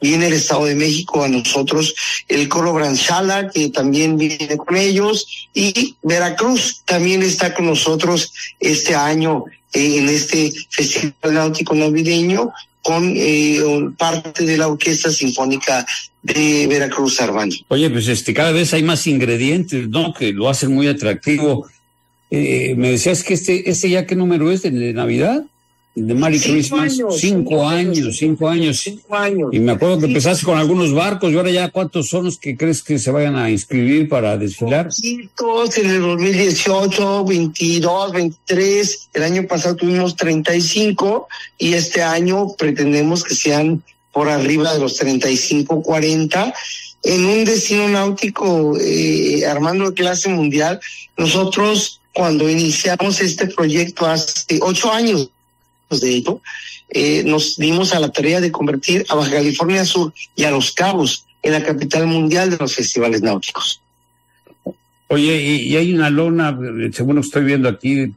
Viene el Estado de México a nosotros, el Coro Branchala, que también viene con ellos, y Veracruz también está con nosotros este año eh, en este Festival Náutico Navideño con eh, parte de la Orquesta Sinfónica de Veracruz, Armando. Oye, pues este, cada vez hay más ingredientes, ¿no? Que lo hacen muy atractivo. Eh, me decías que este, este ya qué número es de, de Navidad de Merry Christmas. años, cinco, años, cinco años. Cinco años. Y me acuerdo que empezaste con algunos barcos y ahora ya cuántos son los que crees que se vayan a inscribir para desfilar. Poquitos en el 2018, 22, 23. El año pasado tuvimos 35 y este año pretendemos que sean por arriba de los 35, 40. En un destino náutico, eh, Armando clase mundial, nosotros cuando iniciamos este proyecto hace ocho años de ello, eh, nos dimos a la tarea de convertir a Baja California Sur y a Los Cabos en la capital mundial de los festivales náuticos. Oye, y, y hay una lona, eh, según lo que estoy viendo aquí,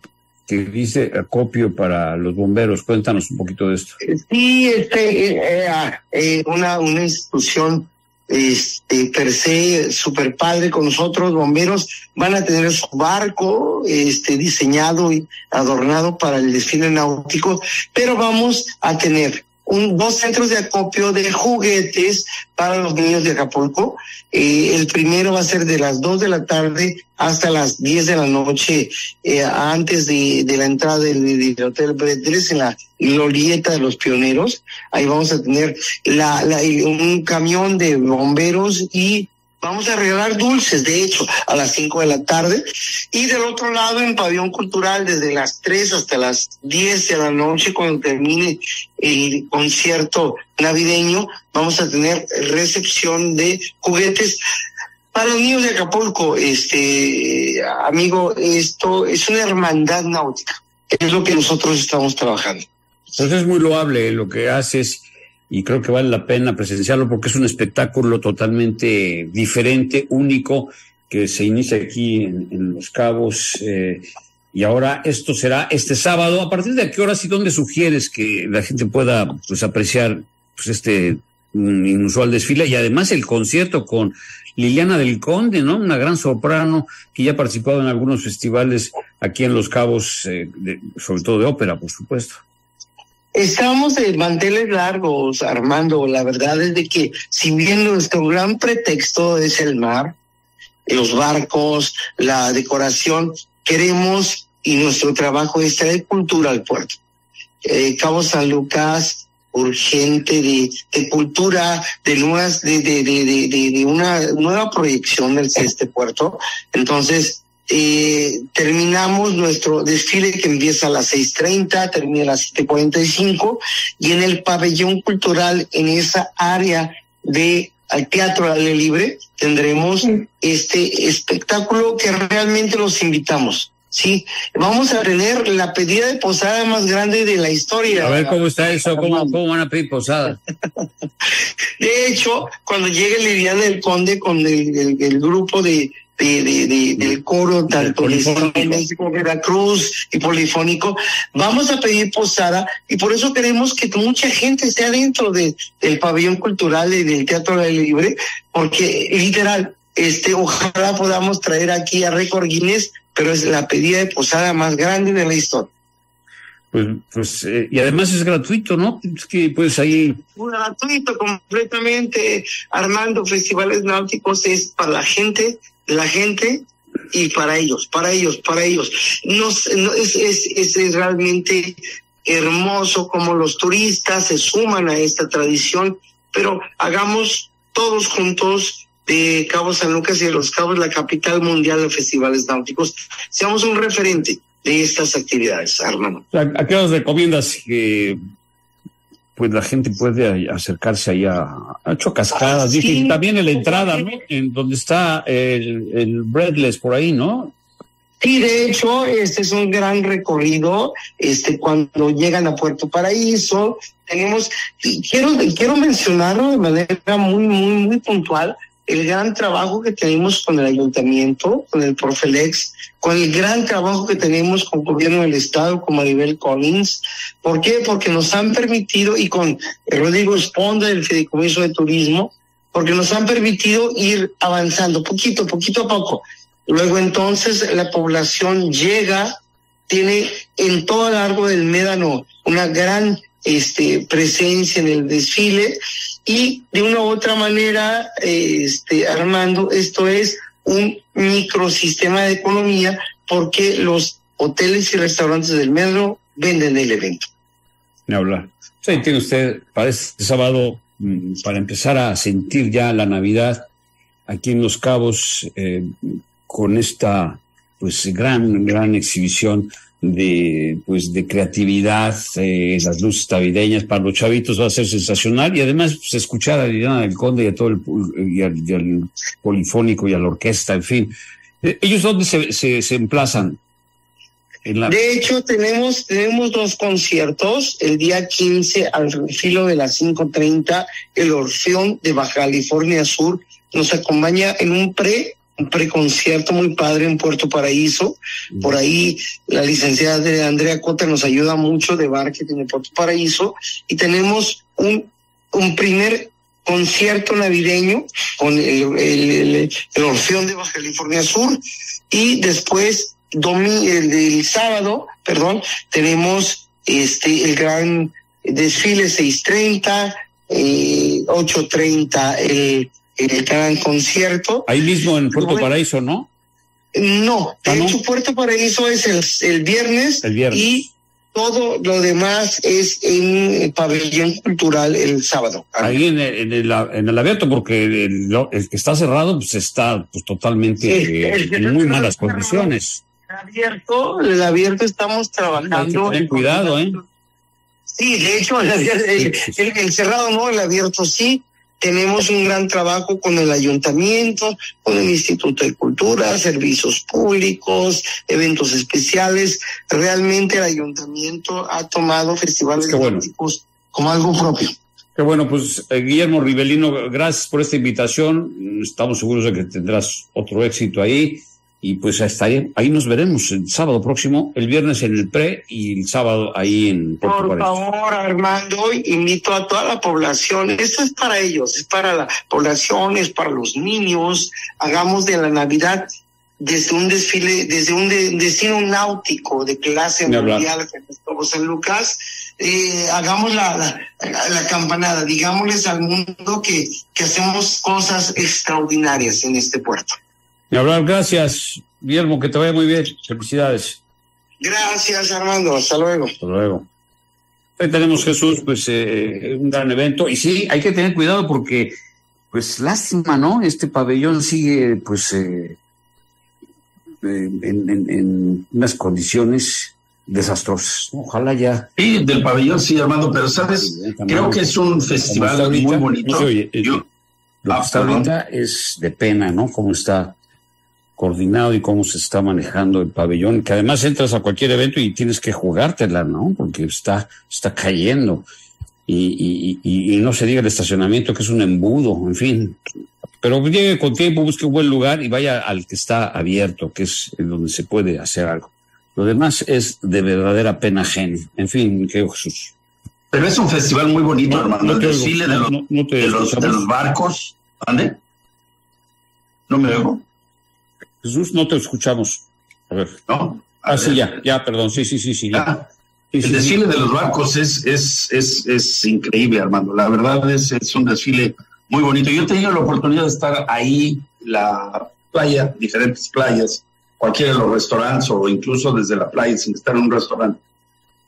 que dice acopio para los bomberos. Cuéntanos un poquito de esto. Sí, este, eh, eh, una, una institución este, per se super padre con nosotros, bomberos, van a tener su barco este, diseñado y adornado para el desfile náutico, pero vamos a tener un, dos centros de acopio de juguetes para los niños de Acapulco. Eh, el primero va a ser de las 2 de la tarde hasta las 10 de la noche, eh, antes de, la entrada del, del Hotel Bretres en la glorieta de los pioneros. Ahí vamos a tener la, la, un camión de bomberos y Vamos a regalar dulces, de hecho, a las 5 de la tarde. Y del otro lado, en Pabellón Cultural, desde las 3 hasta las 10 de la noche, cuando termine el concierto navideño, vamos a tener recepción de juguetes para los niños de Acapulco. Este, amigo, esto es una hermandad náutica. Es lo que nosotros estamos trabajando. Entonces es muy loable lo que haces y creo que vale la pena presenciarlo porque es un espectáculo totalmente diferente, único, que se inicia aquí en, Los Cabos. Eh, y ahora esto será este sábado. ¿A partir de qué horas y dónde sugieres que la gente pueda pues, apreciar pues, este inusual desfile? Y además el concierto con Liliana del Conde, ¿no? Una gran soprano que ya ha participado en algunos festivales aquí en Los Cabos, eh, de, sobre todo de ópera, por supuesto. Estamos de manteles largos, Armando. La verdad es de que, si bien nuestro gran pretexto es el mar, los barcos, la decoración, queremos y nuestro trabajo es traer cultura al puerto. Eh, Cabo San Lucas, urgente de, de cultura, de nuevas, de, de, de, de, de una nueva proyección del este puerto. Entonces, eh, terminamos nuestro desfile que empieza a las 6.30, termina a las 7.45 y en el pabellón cultural, en esa área de al teatro al aire libre, tendremos este espectáculo que realmente los invitamos. Sí, vamos a tener la pedida de posada más grande de la historia. A ver cómo está eso, cómo, cómo van a pedir posada. *laughs* De hecho, cuando llegue Liliana del Conde con el, el, el grupo de, de, de, de, del coro, tanto de México, Veracruz y polifónico, vamos a pedir posada y por eso queremos que mucha gente esté dentro de, del pabellón cultural y del Teatro Libre, porque literal, este, ojalá podamos traer aquí a Récord Guinness, pero es la pedida de posada más grande de la historia. Pues, pues eh, y además es gratuito, ¿no? Es que pues ahí. Gratuito, completamente. Armando Festivales Náuticos es para la gente, la gente y para ellos, para ellos, para ellos. No, no es, es, es realmente hermoso como los turistas se suman a esta tradición, pero hagamos todos juntos de Cabo San Lucas y de los Cabos la capital mundial de festivales náuticos. Seamos un referente de estas actividades, Armando. ¿A, qué nos recomiendas que pues la gente puede acercarse ahí a, a ocho cascadas. Dije, también en la entrada, ¿no? En donde está el, el Breadless por ahí, ¿no? Sí, de hecho, este es un gran recorrido. Este, cuando llegan a Puerto Paraíso, tenemos, y quiero, quiero mencionarlo de manera muy, muy, muy puntual, el gran trabajo que tenemos con el ayuntamiento, con el Profelex, con el gran trabajo que tenemos con el gobierno del estado, con Maribel Collins. ¿Por qué? Porque nos han permitido, y con Rodrigo Esponda del Fideicomiso de Turismo, porque nos han permitido ir avanzando poquito, poquito a poco. Luego entonces la población llega, tiene en todo el largo del Médano una gran este, presencia en el desfile y de una u otra manera, este, Armando, esto es un microsistema de economía porque los hoteles y restaurantes del metro venden el evento. Ni hablar. Sí, tiene usted para este sábado, mm, para empezar a sentir ya la Navidad aquí en Los Cabos, eh, con esta pues gran, gran exhibición de pues de creatividad, eh, las luces navideñas para los chavitos va a ser sensacional y además pues, escuchar a Liliana del Conde y a todo el, al, y polifónico y a la orquesta, en fin. Eh, ¿Ellos dónde se, se, se emplazan? En la... De hecho, tenemos, tenemos dos conciertos. El día 15, al filo de las 5.30, el Orfeón de Baja California Sur nos acompaña en un pre un preconcierto muy padre en Puerto Paraíso. Por ahí la licenciada de Andrea Cota nos ayuda mucho de marketing en Puerto Paraíso. Y tenemos un, un primer concierto navideño con el, el, el, Orfeón de Baja California Sur. Y después, domi, el, el sábado, perdón, tenemos este el gran desfile 630, eh, 830 el el gran concierto. Ahí mismo en Puerto no, Paraíso, ¿no? No, de ah, hecho? Puerto Paraíso es el, el, viernes el viernes y todo lo demás es en el pabellón cultural el sábado. Ahí en el, en el, en el abierto, porque el, el, que está cerrado pues está pues totalmente sí, eh, en muy malas condiciones. El abierto, el abierto estamos trabajando. Ten cuidado, ¿eh? Sí, de hecho, el, el, el, cerrado no, el abierto sí, tenemos un gran trabajo con el ayuntamiento, con el Instituto de Cultura, servicios públicos, eventos especiales. Realmente el ayuntamiento ha tomado festivales bueno. como algo propio. Qué bueno, pues eh, Guillermo Rivelino, gracias por esta invitación. Estamos seguros de que tendrás otro éxito ahí y pues hasta ahí, ahí nos veremos el sábado próximo, el viernes en el pre y el sábado ahí en Puerto Por favor, Armando, invito a toda la población, esto es para ellos, es para la población, es para los niños, hagamos de la Navidad desde un desfile, desde un de, destino náutico de clase mundial, como San Lucas, eh, hagamos la, la, la, campanada, digámosles al mundo que, que hacemos cosas extraordinarias en este puerto. Y hablar, gracias, Guillermo, que te vaya muy bien. Felicidades. Gracias, Armando. Hasta luego. Hasta luego. Ahí tenemos, Jesús, pues eh, un gran evento. Y sí, hay que tener cuidado porque, pues lástima, ¿no? Este pabellón sigue, pues, eh, en, en, en, unas condiciones desastrosas. Ojalá ya. Sí, del pabellón, sí, Armando, pero sabes, creo que es un festival muy bonito. Oye, Yo, lo que ah, está ahorita es de pena, ¿no? Cómo está coordinado y cómo se está manejando el pabellón, que además entras a cualquier evento y tienes que jugártela, ¿no? Porque está, está cayendo. Y, y, y, no se diga el estacionamiento, que es un embudo, en fin. Pero llegue con tiempo, busque un buen lugar y vaya al que está abierto, que es donde se puede hacer algo. Lo demás es de verdadera pena ajena. En fin, que Jesús. Pero es un festival muy bonito, no, hermano. No el desfile de, los, de, los, de los barcos. ¿Ande? ¿No me oigo? Jesús, no te escuchamos. A ver. No. A ah, ver. sí, ya, ya, perdón. Sí, sí, sí, sí. Ah, sí, el desfile sí. de los barcos es, es, es, es increíble, Armando. La verdad es, es un desfile muy bonito. Yo he tenido la oportunidad de estar ahí, la playa, diferentes playas, cualquiera de los restaurantes o incluso desde la playa sin estar en un restaurante,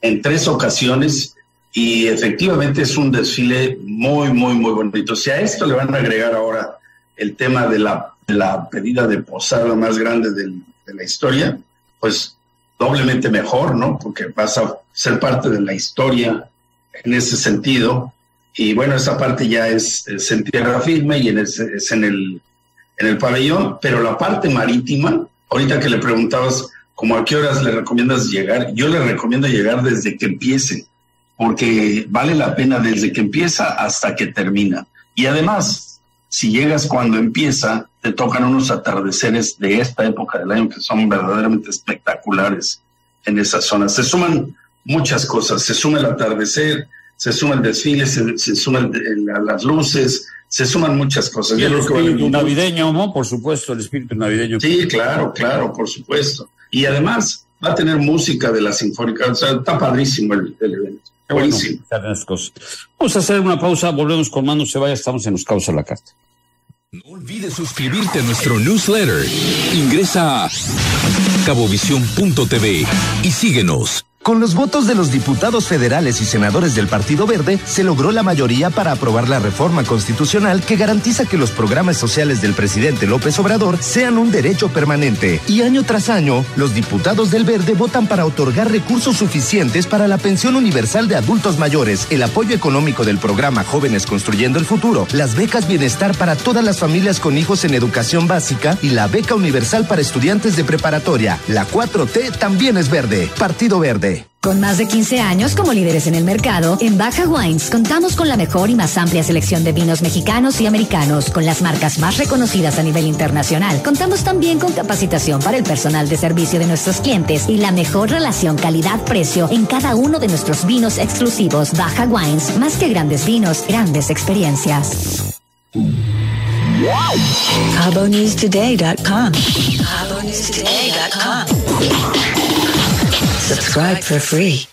en tres ocasiones y efectivamente es un desfile muy, muy, muy bonito. Si a esto le van a agregar ahora el tema de la, la pedida de posada más grande del, de la historia, pues doblemente mejor, ¿no? Porque vas a ser parte de la historia en ese sentido. Y bueno, esa parte ya es, en tierra firme y es en el, en el pabellón, pero la parte marítima, ahorita que le preguntabas como a qué horas le recomiendas llegar, yo le recomiendo llegar desde que empiece, porque vale la pena desde que empieza hasta que termina. Y además, si llegas cuando empieza, te tocan unos atardeceres de esta época del año que son verdaderamente espectaculares en esa zona. Se suman muchas cosas, se suma el atardecer, se suma el desfile, se, se suman las luces, se suman muchas cosas. Y el espíritu navideño, ¿no? Por supuesto, el espíritu navideño. Sí, claro, claro, por supuesto. Y además va a tener música de la sinfónica, o sea, está padrísimo el, evento. Buenísimo. Vamos a hacer una pausa, volvemos con Mando Se Vaya, estamos en Los Cabos a la Carta. No olvides suscribirte a nuestro newsletter. Ingresa a cabovisión.tv y síguenos. Con los votos de los diputados federales y senadores del Partido Verde, se logró la mayoría para aprobar la reforma constitucional que garantiza que los programas sociales del presidente López Obrador sean un derecho permanente. Y año tras año, los diputados del Verde votan para otorgar recursos suficientes para la pensión universal de adultos mayores, el apoyo económico del programa Jóvenes Construyendo el Futuro, las becas bienestar para todas las familias con hijos en educación básica y la beca universal para estudiantes de preparatoria. La 4T también es verde. Partido Verde. Con más de 15 años como líderes en el mercado, en Baja Wines contamos con la mejor y más amplia selección de vinos mexicanos y americanos, con las marcas más reconocidas a nivel internacional. Contamos también con capacitación para el personal de servicio de nuestros clientes y la mejor relación calidad-precio en cada uno de nuestros vinos exclusivos. Baja Wines, más que grandes vinos, grandes experiencias. Subscribe for free.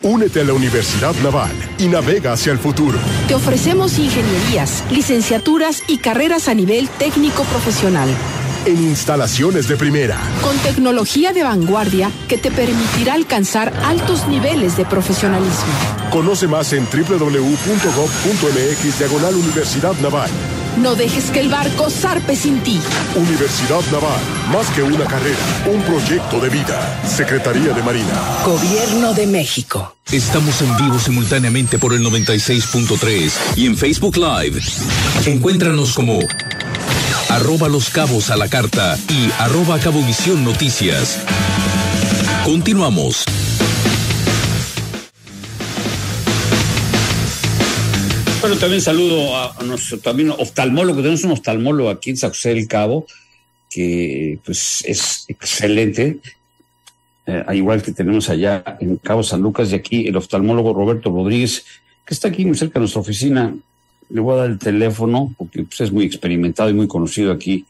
Únete a la Universidad Naval y navega hacia el futuro. Te ofrecemos ingenierías, licenciaturas y carreras a nivel técnico profesional. En instalaciones de primera. Con tecnología de vanguardia que te permitirá alcanzar altos niveles de profesionalismo. Conoce más en www.gov.mx diagonal Universidad Naval. No dejes que el barco zarpe sin ti. Universidad Naval, más que una carrera, un proyecto de vida. Secretaría de Marina. Gobierno de México. Estamos en vivo simultáneamente por el 96.3 y en Facebook Live. Encuéntranos como arroba los cabos a la carta y arroba cabovisión noticias. Continuamos. Bueno, también saludo a, nuestro también oftalmólogo, tenemos un oftalmólogo aquí en San José del Cabo, que pues es excelente, eh, igual que tenemos allá en Cabo San Lucas, y aquí el oftalmólogo Roberto Rodríguez, que está aquí muy cerca de nuestra oficina. Le voy a dar el teléfono, porque pues, es muy experimentado y muy conocido aquí,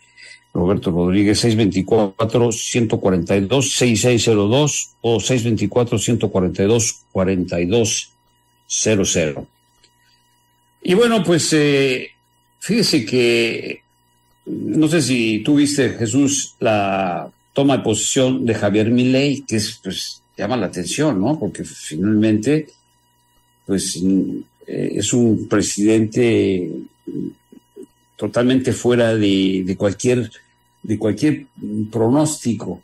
Roberto Rodríguez, 624-142-6602 o 624-142-4200. Y bueno, pues eh, fíjese que no sé si tú viste, Jesús, la toma de posición de Javier Milei, que es, pues, llama la atención, ¿no? Porque finalmente, pues, eh, es un presidente totalmente fuera de, de cualquier de cualquier pronóstico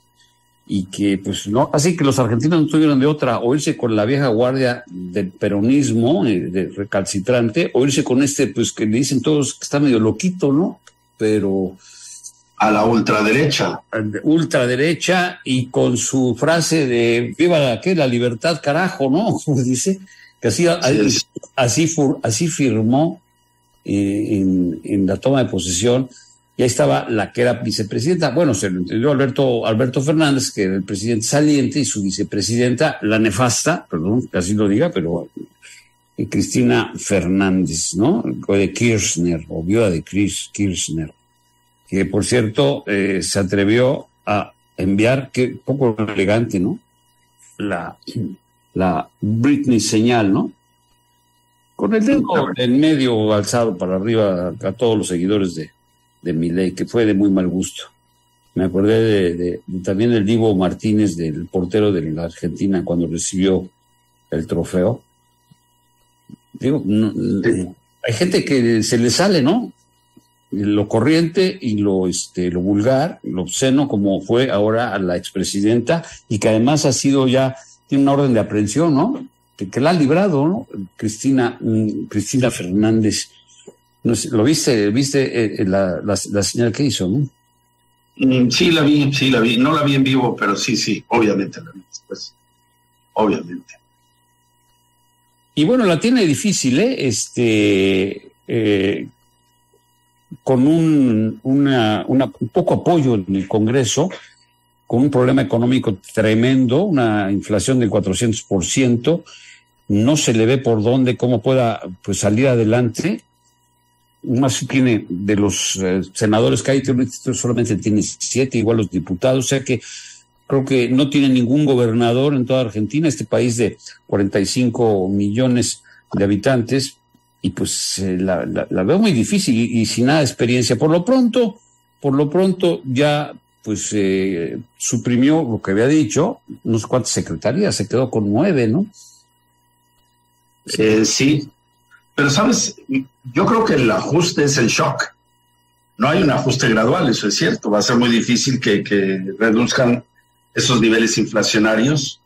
y que pues no, así que los argentinos no tuvieron de otra, o irse con la vieja guardia del peronismo, eh, de recalcitrante, o irse con este, pues que le dicen todos que está medio loquito, ¿no? Pero... A la ultraderecha. Ultraderecha y con su frase de viva la, ¿qué? la libertad, carajo, ¿no? *laughs* Dice, que así, así, así, firmó eh, en, en la toma de posesión y ahí estaba la que era vicepresidenta. Bueno, se lo entendió Alberto, Alberto Fernández, que era el presidente saliente, y su vicepresidenta, la nefasta, perdón que así lo diga, pero eh, Cristina Fernández, ¿no? O de Kirchner, o viuda de Chris Kirchner, que por cierto eh, se atrevió a enviar, que poco elegante, ¿no? La, la Britney señal, ¿no? Con el dedo en medio alzado para arriba a todos los seguidores de, de ley, que fue de muy mal gusto. Me acordé de, también del Divo Martínez, del portero de la Argentina, cuando recibió el trofeo. Digo, hay gente que se le sale, ¿no? Lo corriente y lo, este, lo vulgar, lo obsceno, como fue ahora a la expresidenta, y que además ha sido ya, tiene una orden de aprehensión, ¿no? que la ha librado, ¿no? Cristina, mm, Cristina Fernández. No sé, ¿Lo viste? ¿Viste eh, eh, la, la, la, señal que hizo? ¿no? Mm, sí, la vi, sí, la vi. No la vi en vivo, pero sí, sí, obviamente la vi después. Obviamente. Y bueno, la tiene difícil, ¿eh? Este, eh, con un, una, una, un poco apoyo en el Congreso, con un problema económico tremendo, una inflación del 400%, no se le ve por dónde, cómo pueda pues, salir adelante. Más tiene de los eh, senadores que hay, solamente tiene siete, igual los diputados, o sea que creo que no tiene ningún gobernador en toda Argentina, este país de 45 millones de habitantes, y pues eh, la, la, veo muy difícil y, sin nada de experiencia. Por lo pronto, por lo pronto ya pues eh, suprimió lo que había dicho, no sé cuántas secretarías, se quedó con nueve, ¿no? Eh, sí, pero sabes, yo creo que el ajuste es el shock. No hay un ajuste gradual, eso es cierto. Va a ser muy difícil que, reduzcan esos niveles inflacionarios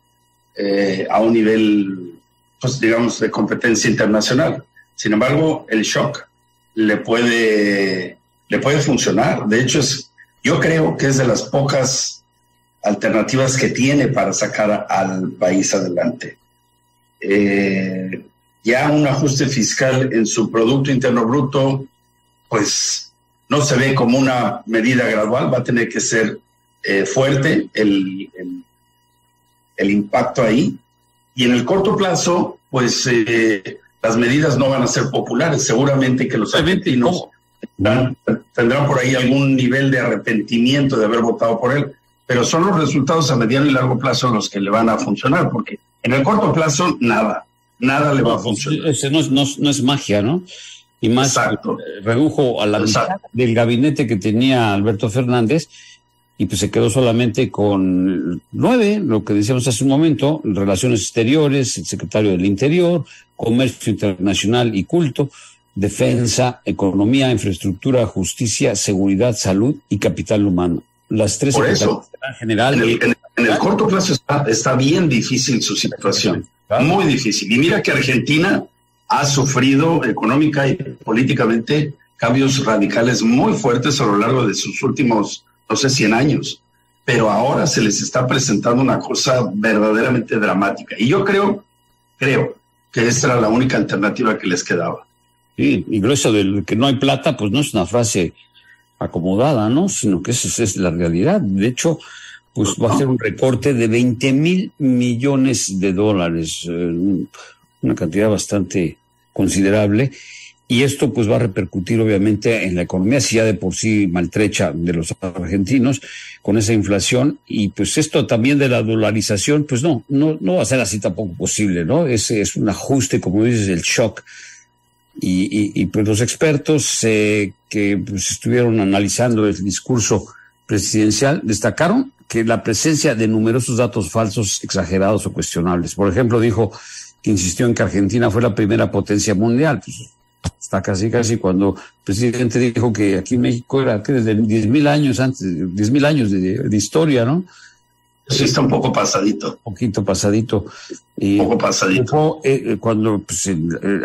eh, a un nivel, pues digamos, de competencia internacional. Sin embargo, el shock le puede, le puede funcionar. De hecho, es, yo creo que es de las pocas alternativas que tiene para sacar al país adelante. Eh, ya un ajuste fiscal en su Producto Interno Bruto, pues no se ve como una medida gradual, va a tener que ser eh, fuerte el, el, el, impacto ahí. Y en el corto plazo, pues eh, las medidas no van a ser populares. Seguramente que los argentinos tendrán, tendrán por ahí algún nivel de arrepentimiento de haber votado por él, pero son los resultados a mediano y largo plazo los que le van a funcionar, porque en el corto plazo nada, nada le va a funcionar. Ese no es, no, no es magia, ¿no? Y más Exacto. redujo a la mitad del gabinete que tenía Alberto Fernández y pues se quedó solamente con nueve, lo que decíamos hace un momento, relaciones exteriores, el secretario del Interior, comercio internacional y culto, defensa, economía, infraestructura, justicia, seguridad, salud y capital humano. Las tres Por eso, general. En el, en, en el, corto plazo está, está bien difícil su situación, muy difícil. Y mira que Argentina ha sufrido económica y políticamente cambios radicales muy fuertes a lo largo de sus últimos, no sé, 100 años. Pero ahora se les está presentando una cosa verdaderamente dramática. Y yo creo, creo que esta era la única alternativa que les quedaba. Sí, y eso de que no hay plata, pues no es una frase acomodada, ¿no? Sino que esa es la realidad. De hecho, pues va a ser un recorte de 20 mil millones de dólares, eh, una cantidad bastante considerable. Y esto pues va a repercutir obviamente en la economía, si ya de por sí maltrecha de los argentinos con esa inflación. Y pues esto también de la dolarización, pues no, no, no va a ser así tampoco posible, ¿no? Ese es un ajuste, como dices, el shock y, y, y, pues los expertos eh, que pues, estuvieron analizando el discurso presidencial destacaron que la presencia de numerosos datos falsos, exagerados o cuestionables. Por ejemplo, dijo que insistió en que Argentina fue la primera potencia mundial. Pues, está casi, casi cuando el presidente dijo que aquí en México era que desde 10.000 años antes, 10.000 años de, de historia, ¿no? Sí, está un poco pasadito. Un poquito pasadito. Y un poco pasadito. Eh, cuando, pues, eh,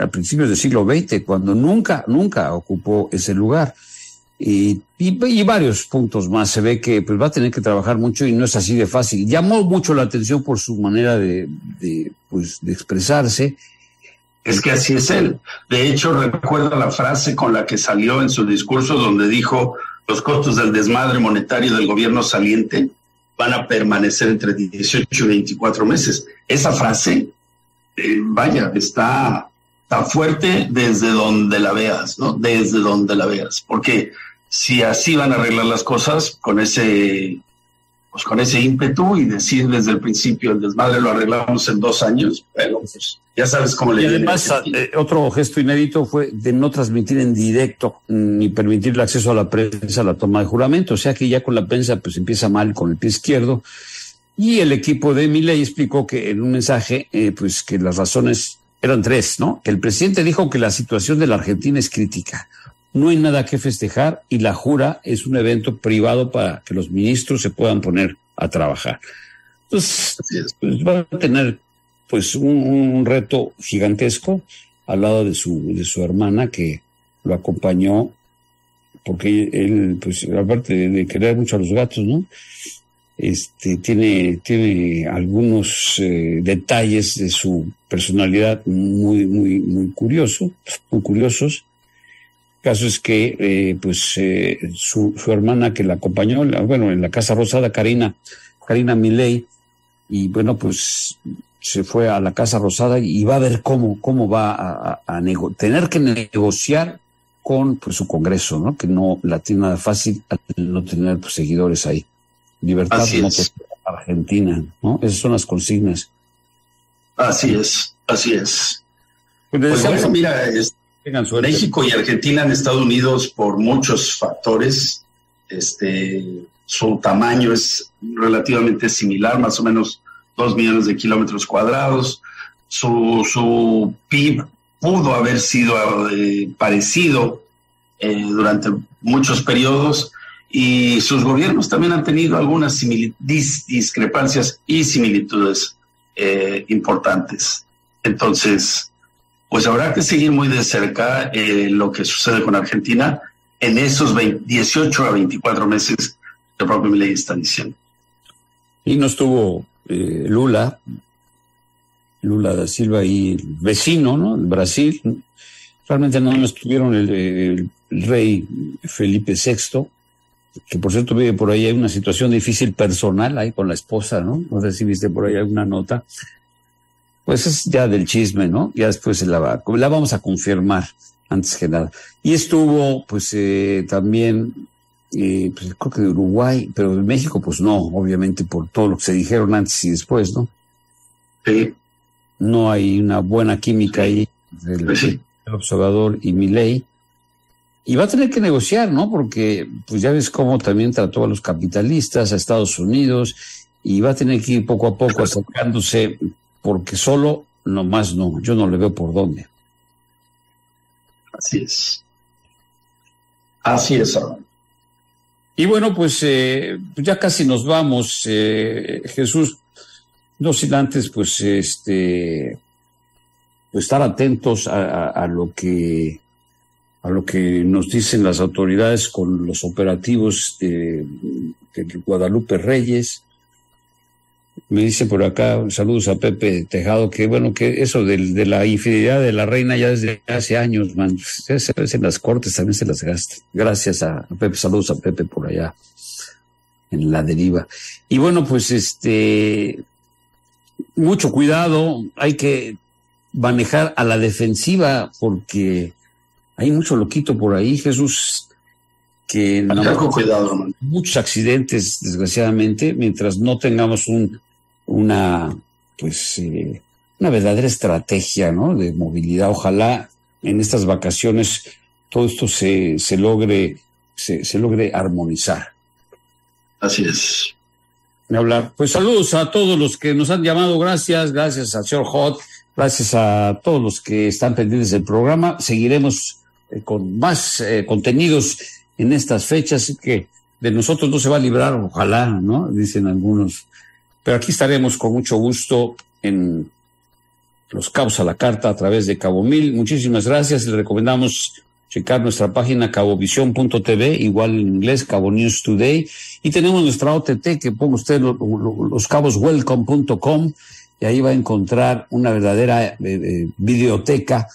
a principios del siglo XX, cuando nunca, nunca ocupó ese lugar. Y, y, varios puntos más. Se ve que pues, va a tener que trabajar mucho y no es así de fácil. Llamó mucho la atención por su manera de, de, pues, de expresarse. Es que así es él. De hecho, recuerda la frase con la que salió en su discurso donde dijo los costos del desmadre monetario del gobierno saliente van a permanecer entre 18 y 24 meses. Esa frase, eh, vaya, está, está fuerte desde donde la veas, ¿no? Desde donde la veas. Porque si así van a arreglar las cosas con ese, pues con ese ímpetu y decir desde el principio el desmadre lo arreglamos en dos años, bueno, pues ya sabes cómo le Y además, eh, otro gesto inédito fue de no transmitir en directo ni permitir el acceso a la prensa a la toma de juramento. O sea que ya con la prensa pues empieza mal con el pie izquierdo. Y el equipo de Milei explicó que en un mensaje, eh, pues que las razones eran tres, ¿no? Que el presidente dijo que la situación de la Argentina es crítica. No hay nada que festejar y la jura es un evento privado para que los ministros se puedan poner a trabajar. Entonces, pues va a tener pues un, reto gigantesco al lado de su, de su hermana que lo acompañó, porque él, pues aparte de, querer mucho a los gatos, ¿no? Este, tiene, tiene algunos eh, detalles de su personalidad muy, muy, muy curioso, muy curiosos. El caso es que, eh, pues, eh, su, su, hermana que la acompañó, bueno, en la Casa Rosada, Karina, Karina Milei, y bueno, pues se fue a la Casa Rosada y va a ver cómo, cómo va a, a, tener que negociar con pues, su Congreso, ¿no? Que no la tiene nada fácil al no tener pues, seguidores ahí. Libertad no Argentina, ¿no? Esas son las consignas. Así es, así es. Pues, pues mira, México y Argentina han estado unidos por muchos factores. Este, su tamaño es relativamente similar, más o menos dos millones de kilómetros cuadrados. Su, su PIB pudo haber sido eh, parecido eh, durante muchos periodos y sus gobiernos también han tenido algunas discrepancias y similitudes eh, importantes. Entonces, pues habrá que seguir muy de cerca lo que sucede con Argentina en esos 18 a 24 meses que propio está diciendo. Y no estuvo eh, Lula, Lula da Silva y el vecino, ¿no? El Brasil. Realmente no estuvieron el, el, rey Felipe VI, que por cierto vive por ahí, hay una situación difícil personal ahí con la esposa, ¿no? No sé si viste por ahí alguna nota. Pues es ya del chisme, ¿no? Ya después la, va, la vamos a confirmar antes que nada. Y estuvo, pues, eh, también eh, pues creo que de Uruguay, pero de México, pues no, obviamente por todo lo que se dijeron antes y después, ¿no? Sí. No hay una buena química ahí del, pues observador y mi ley. Y va a tener que negociar, ¿no? Porque, pues ya ves cómo también trató a los capitalistas, a Estados Unidos, y va a tener que ir poco a poco acercándose, porque solo, nomás no, yo no le veo por dónde. Así es. Así es, hermano. Y bueno, pues eh, ya casi nos vamos, eh, Jesús, no sin antes, pues, este, pues estar atentos a, lo que a lo que nos dicen las autoridades con los operativos de Guadalupe Reyes, me dice por acá, saludos a Pepe Tejado, que bueno, que eso de, de la infidelidad de la reina ya desde hace años, man, se en las cortes también se las gasta. Gracias a Pepe, saludos a Pepe por allá en la deriva. Y bueno, pues este, mucho cuidado, hay que manejar a la defensiva porque hay mucho loquito por ahí, Jesús, que no, cuidado, muchos accidentes, desgraciadamente, mientras no tengamos un una, pues, eh, una verdadera estrategia, ¿no? De movilidad. Ojalá en estas vacaciones todo esto se, se logre, se, se logre armonizar. Así es. Hablar. Pues saludos a todos los que nos han llamado. Gracias, gracias al señor Hot, gracias a todos los que están pendientes del programa. Seguiremos eh, con más eh, contenidos en estas fechas que de nosotros no se va a librar, ojalá, ¿no? Dicen algunos pero aquí estaremos con mucho gusto en Los Cabos a la Carta a través de Cabo Mil. Muchísimas gracias. Le recomendamos checar nuestra página cabovisión.tv, igual en inglés, Cabo News Today. Y tenemos nuestra OTT que ponga usted los caboswelcome.com y ahí va a encontrar una verdadera eh, eh, videoteca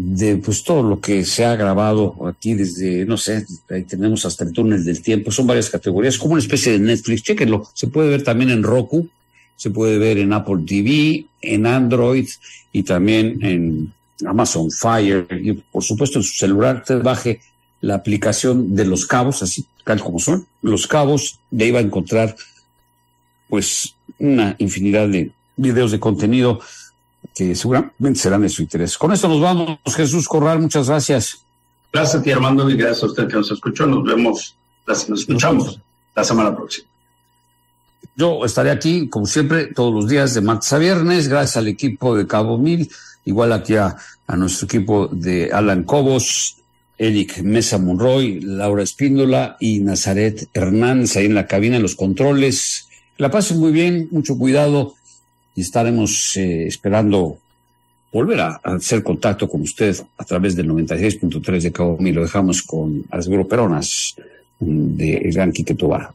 de pues todo lo que se ha grabado aquí desde, no sé, ahí tenemos hasta el túnel del tiempo, son varias categorías, como una especie de Netflix, chequenlo, se puede ver también en Roku, se puede ver en Apple TV, en Android y también en Amazon Fire. Y por supuesto en su celular usted baje la aplicación de los cabos, así tal como son, los cabos, de ahí va a encontrar pues una infinidad de videos de contenido que seguramente serán de su interés. Con esto nos vamos, Jesús Corral, muchas gracias. Gracias a ti, Armando, y gracias a usted que nos escuchó. Nos vemos, nos escuchamos la semana próxima. Yo estaré aquí, como siempre, todos los días de martes a viernes, gracias al equipo de Cabo Mil, igual aquí a, a nuestro equipo de Alan Cobos, Eric Mesa Monroy, Laura Espíndola y Nazaret Hernández ahí en la cabina, en los controles. La pasen muy bien, mucho cuidado y estaremos eh, esperando volver a, hacer contacto con usted a través del 96.3 de Cabo y Lo dejamos con Asguro Peronas de El Gran Quique Tobar.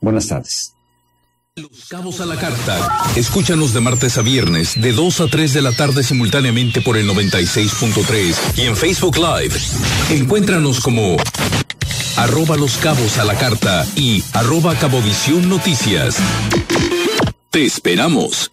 Buenas tardes. Los Cabos a la Carta. Escúchanos de martes a viernes, de 2 a 3 de la tarde simultáneamente por el 96.3 y en Facebook Live. Encuéntranos como arroba los cabos a la carta y arroba cabovisión noticias. Te esperamos.